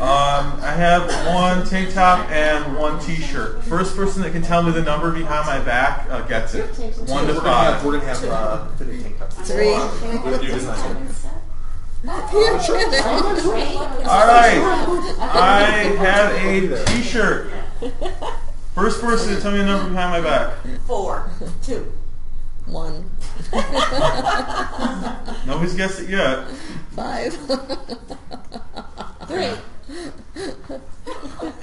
Um, I have one tank top and one T-shirt. First person that can tell me the number behind my back uh, gets it. One to We're gonna have, five. we're gonna have uh, fitted tank tops. Three. With new design. You're kidding. All right, I have a T-shirt. First person to tell me the number behind my back. Four, two. One. <laughs> Nobody's guessed it yet. Five. <laughs> Three.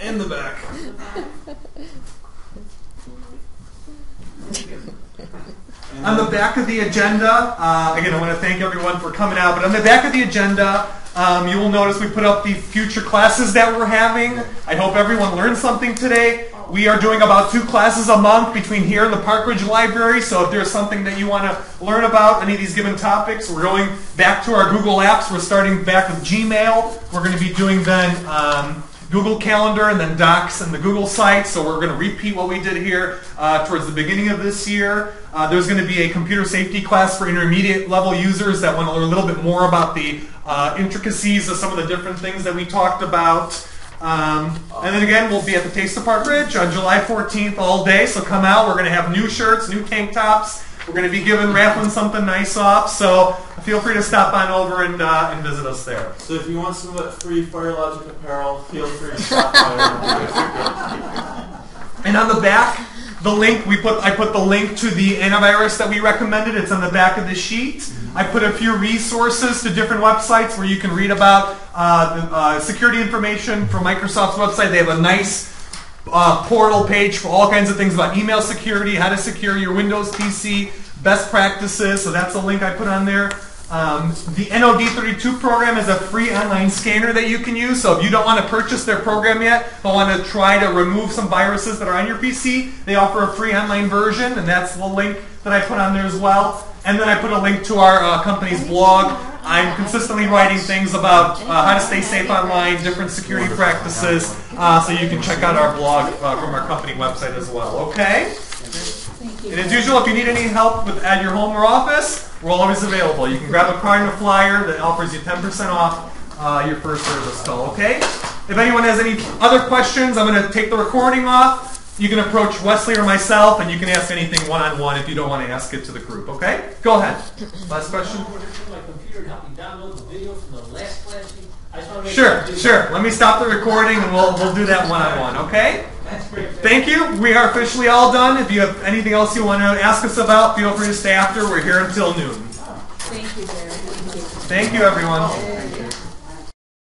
In the back. On the back of the agenda, uh, again, I want to thank everyone for coming out. But on the back of the agenda, um, you will notice we put up the future classes that we're having. I hope everyone learned something today. We are doing about two classes a month between here and the Park Ridge Library. So if there's something that you want to learn about any of these given topics, we're going back to our Google Apps. We're starting back with Gmail. We're going to be doing then. Um, Google Calendar and then Docs and the Google site. So we're going to repeat what we did here uh, towards the beginning of this year. Uh, there's going to be a computer safety class for intermediate level users that want to learn a little bit more about the uh, intricacies of some of the different things that we talked about. Um, and then again, we'll be at the Taste of Park Ridge on July 14th all day. So come out. We're going to have new shirts, new tank tops. We're going to be giving raffling something nice off. So feel free to stop on over and, uh, and visit us there. So if you want some of that free FireLogic apparel, feel free to stop by. <laughs> And on the back, the link we put I put the link to the antivirus that we recommended. It's on the back of the sheet. I put a few resources to different websites where you can read about uh, the, uh, security information from Microsoft's website. They have a nice uh, portal page for all kinds of things about email security, how to secure your Windows PC, best practices. So that's a link I put on there. Um, the NOD32 program is a free online scanner that you can use. So if you don't want to purchase their program yet, but want to try to remove some viruses that are on your PC, they offer a free online version, and that's the link that I put on there as well. And then I put a link to our uh, company's blog. I'm consistently writing things about uh, how to stay safe online, different security practices, uh, so you can check out our blog uh, from our company website as well. Okay? And as usual, if you need any help with at your home or office, we're always available. You can grab a card and a flyer that offers you 10% off uh, your first service call. Okay? If anyone has any other questions, I'm going to take the recording off. You can approach Wesley or myself, and you can ask anything one on one if you don't want to ask it to the group. Okay? Go ahead. Last question. I want to turn my computer and help me download the video from the last class. I just want to make Sure, sure. Let me stop the recording, and we'll we'll do that one on one. Okay? Thank you. We are officially all done. If you have anything else you want to ask us about, feel free to stay after. We're here until noon. Thank you, Barry. Thank you. Thank you, everyone.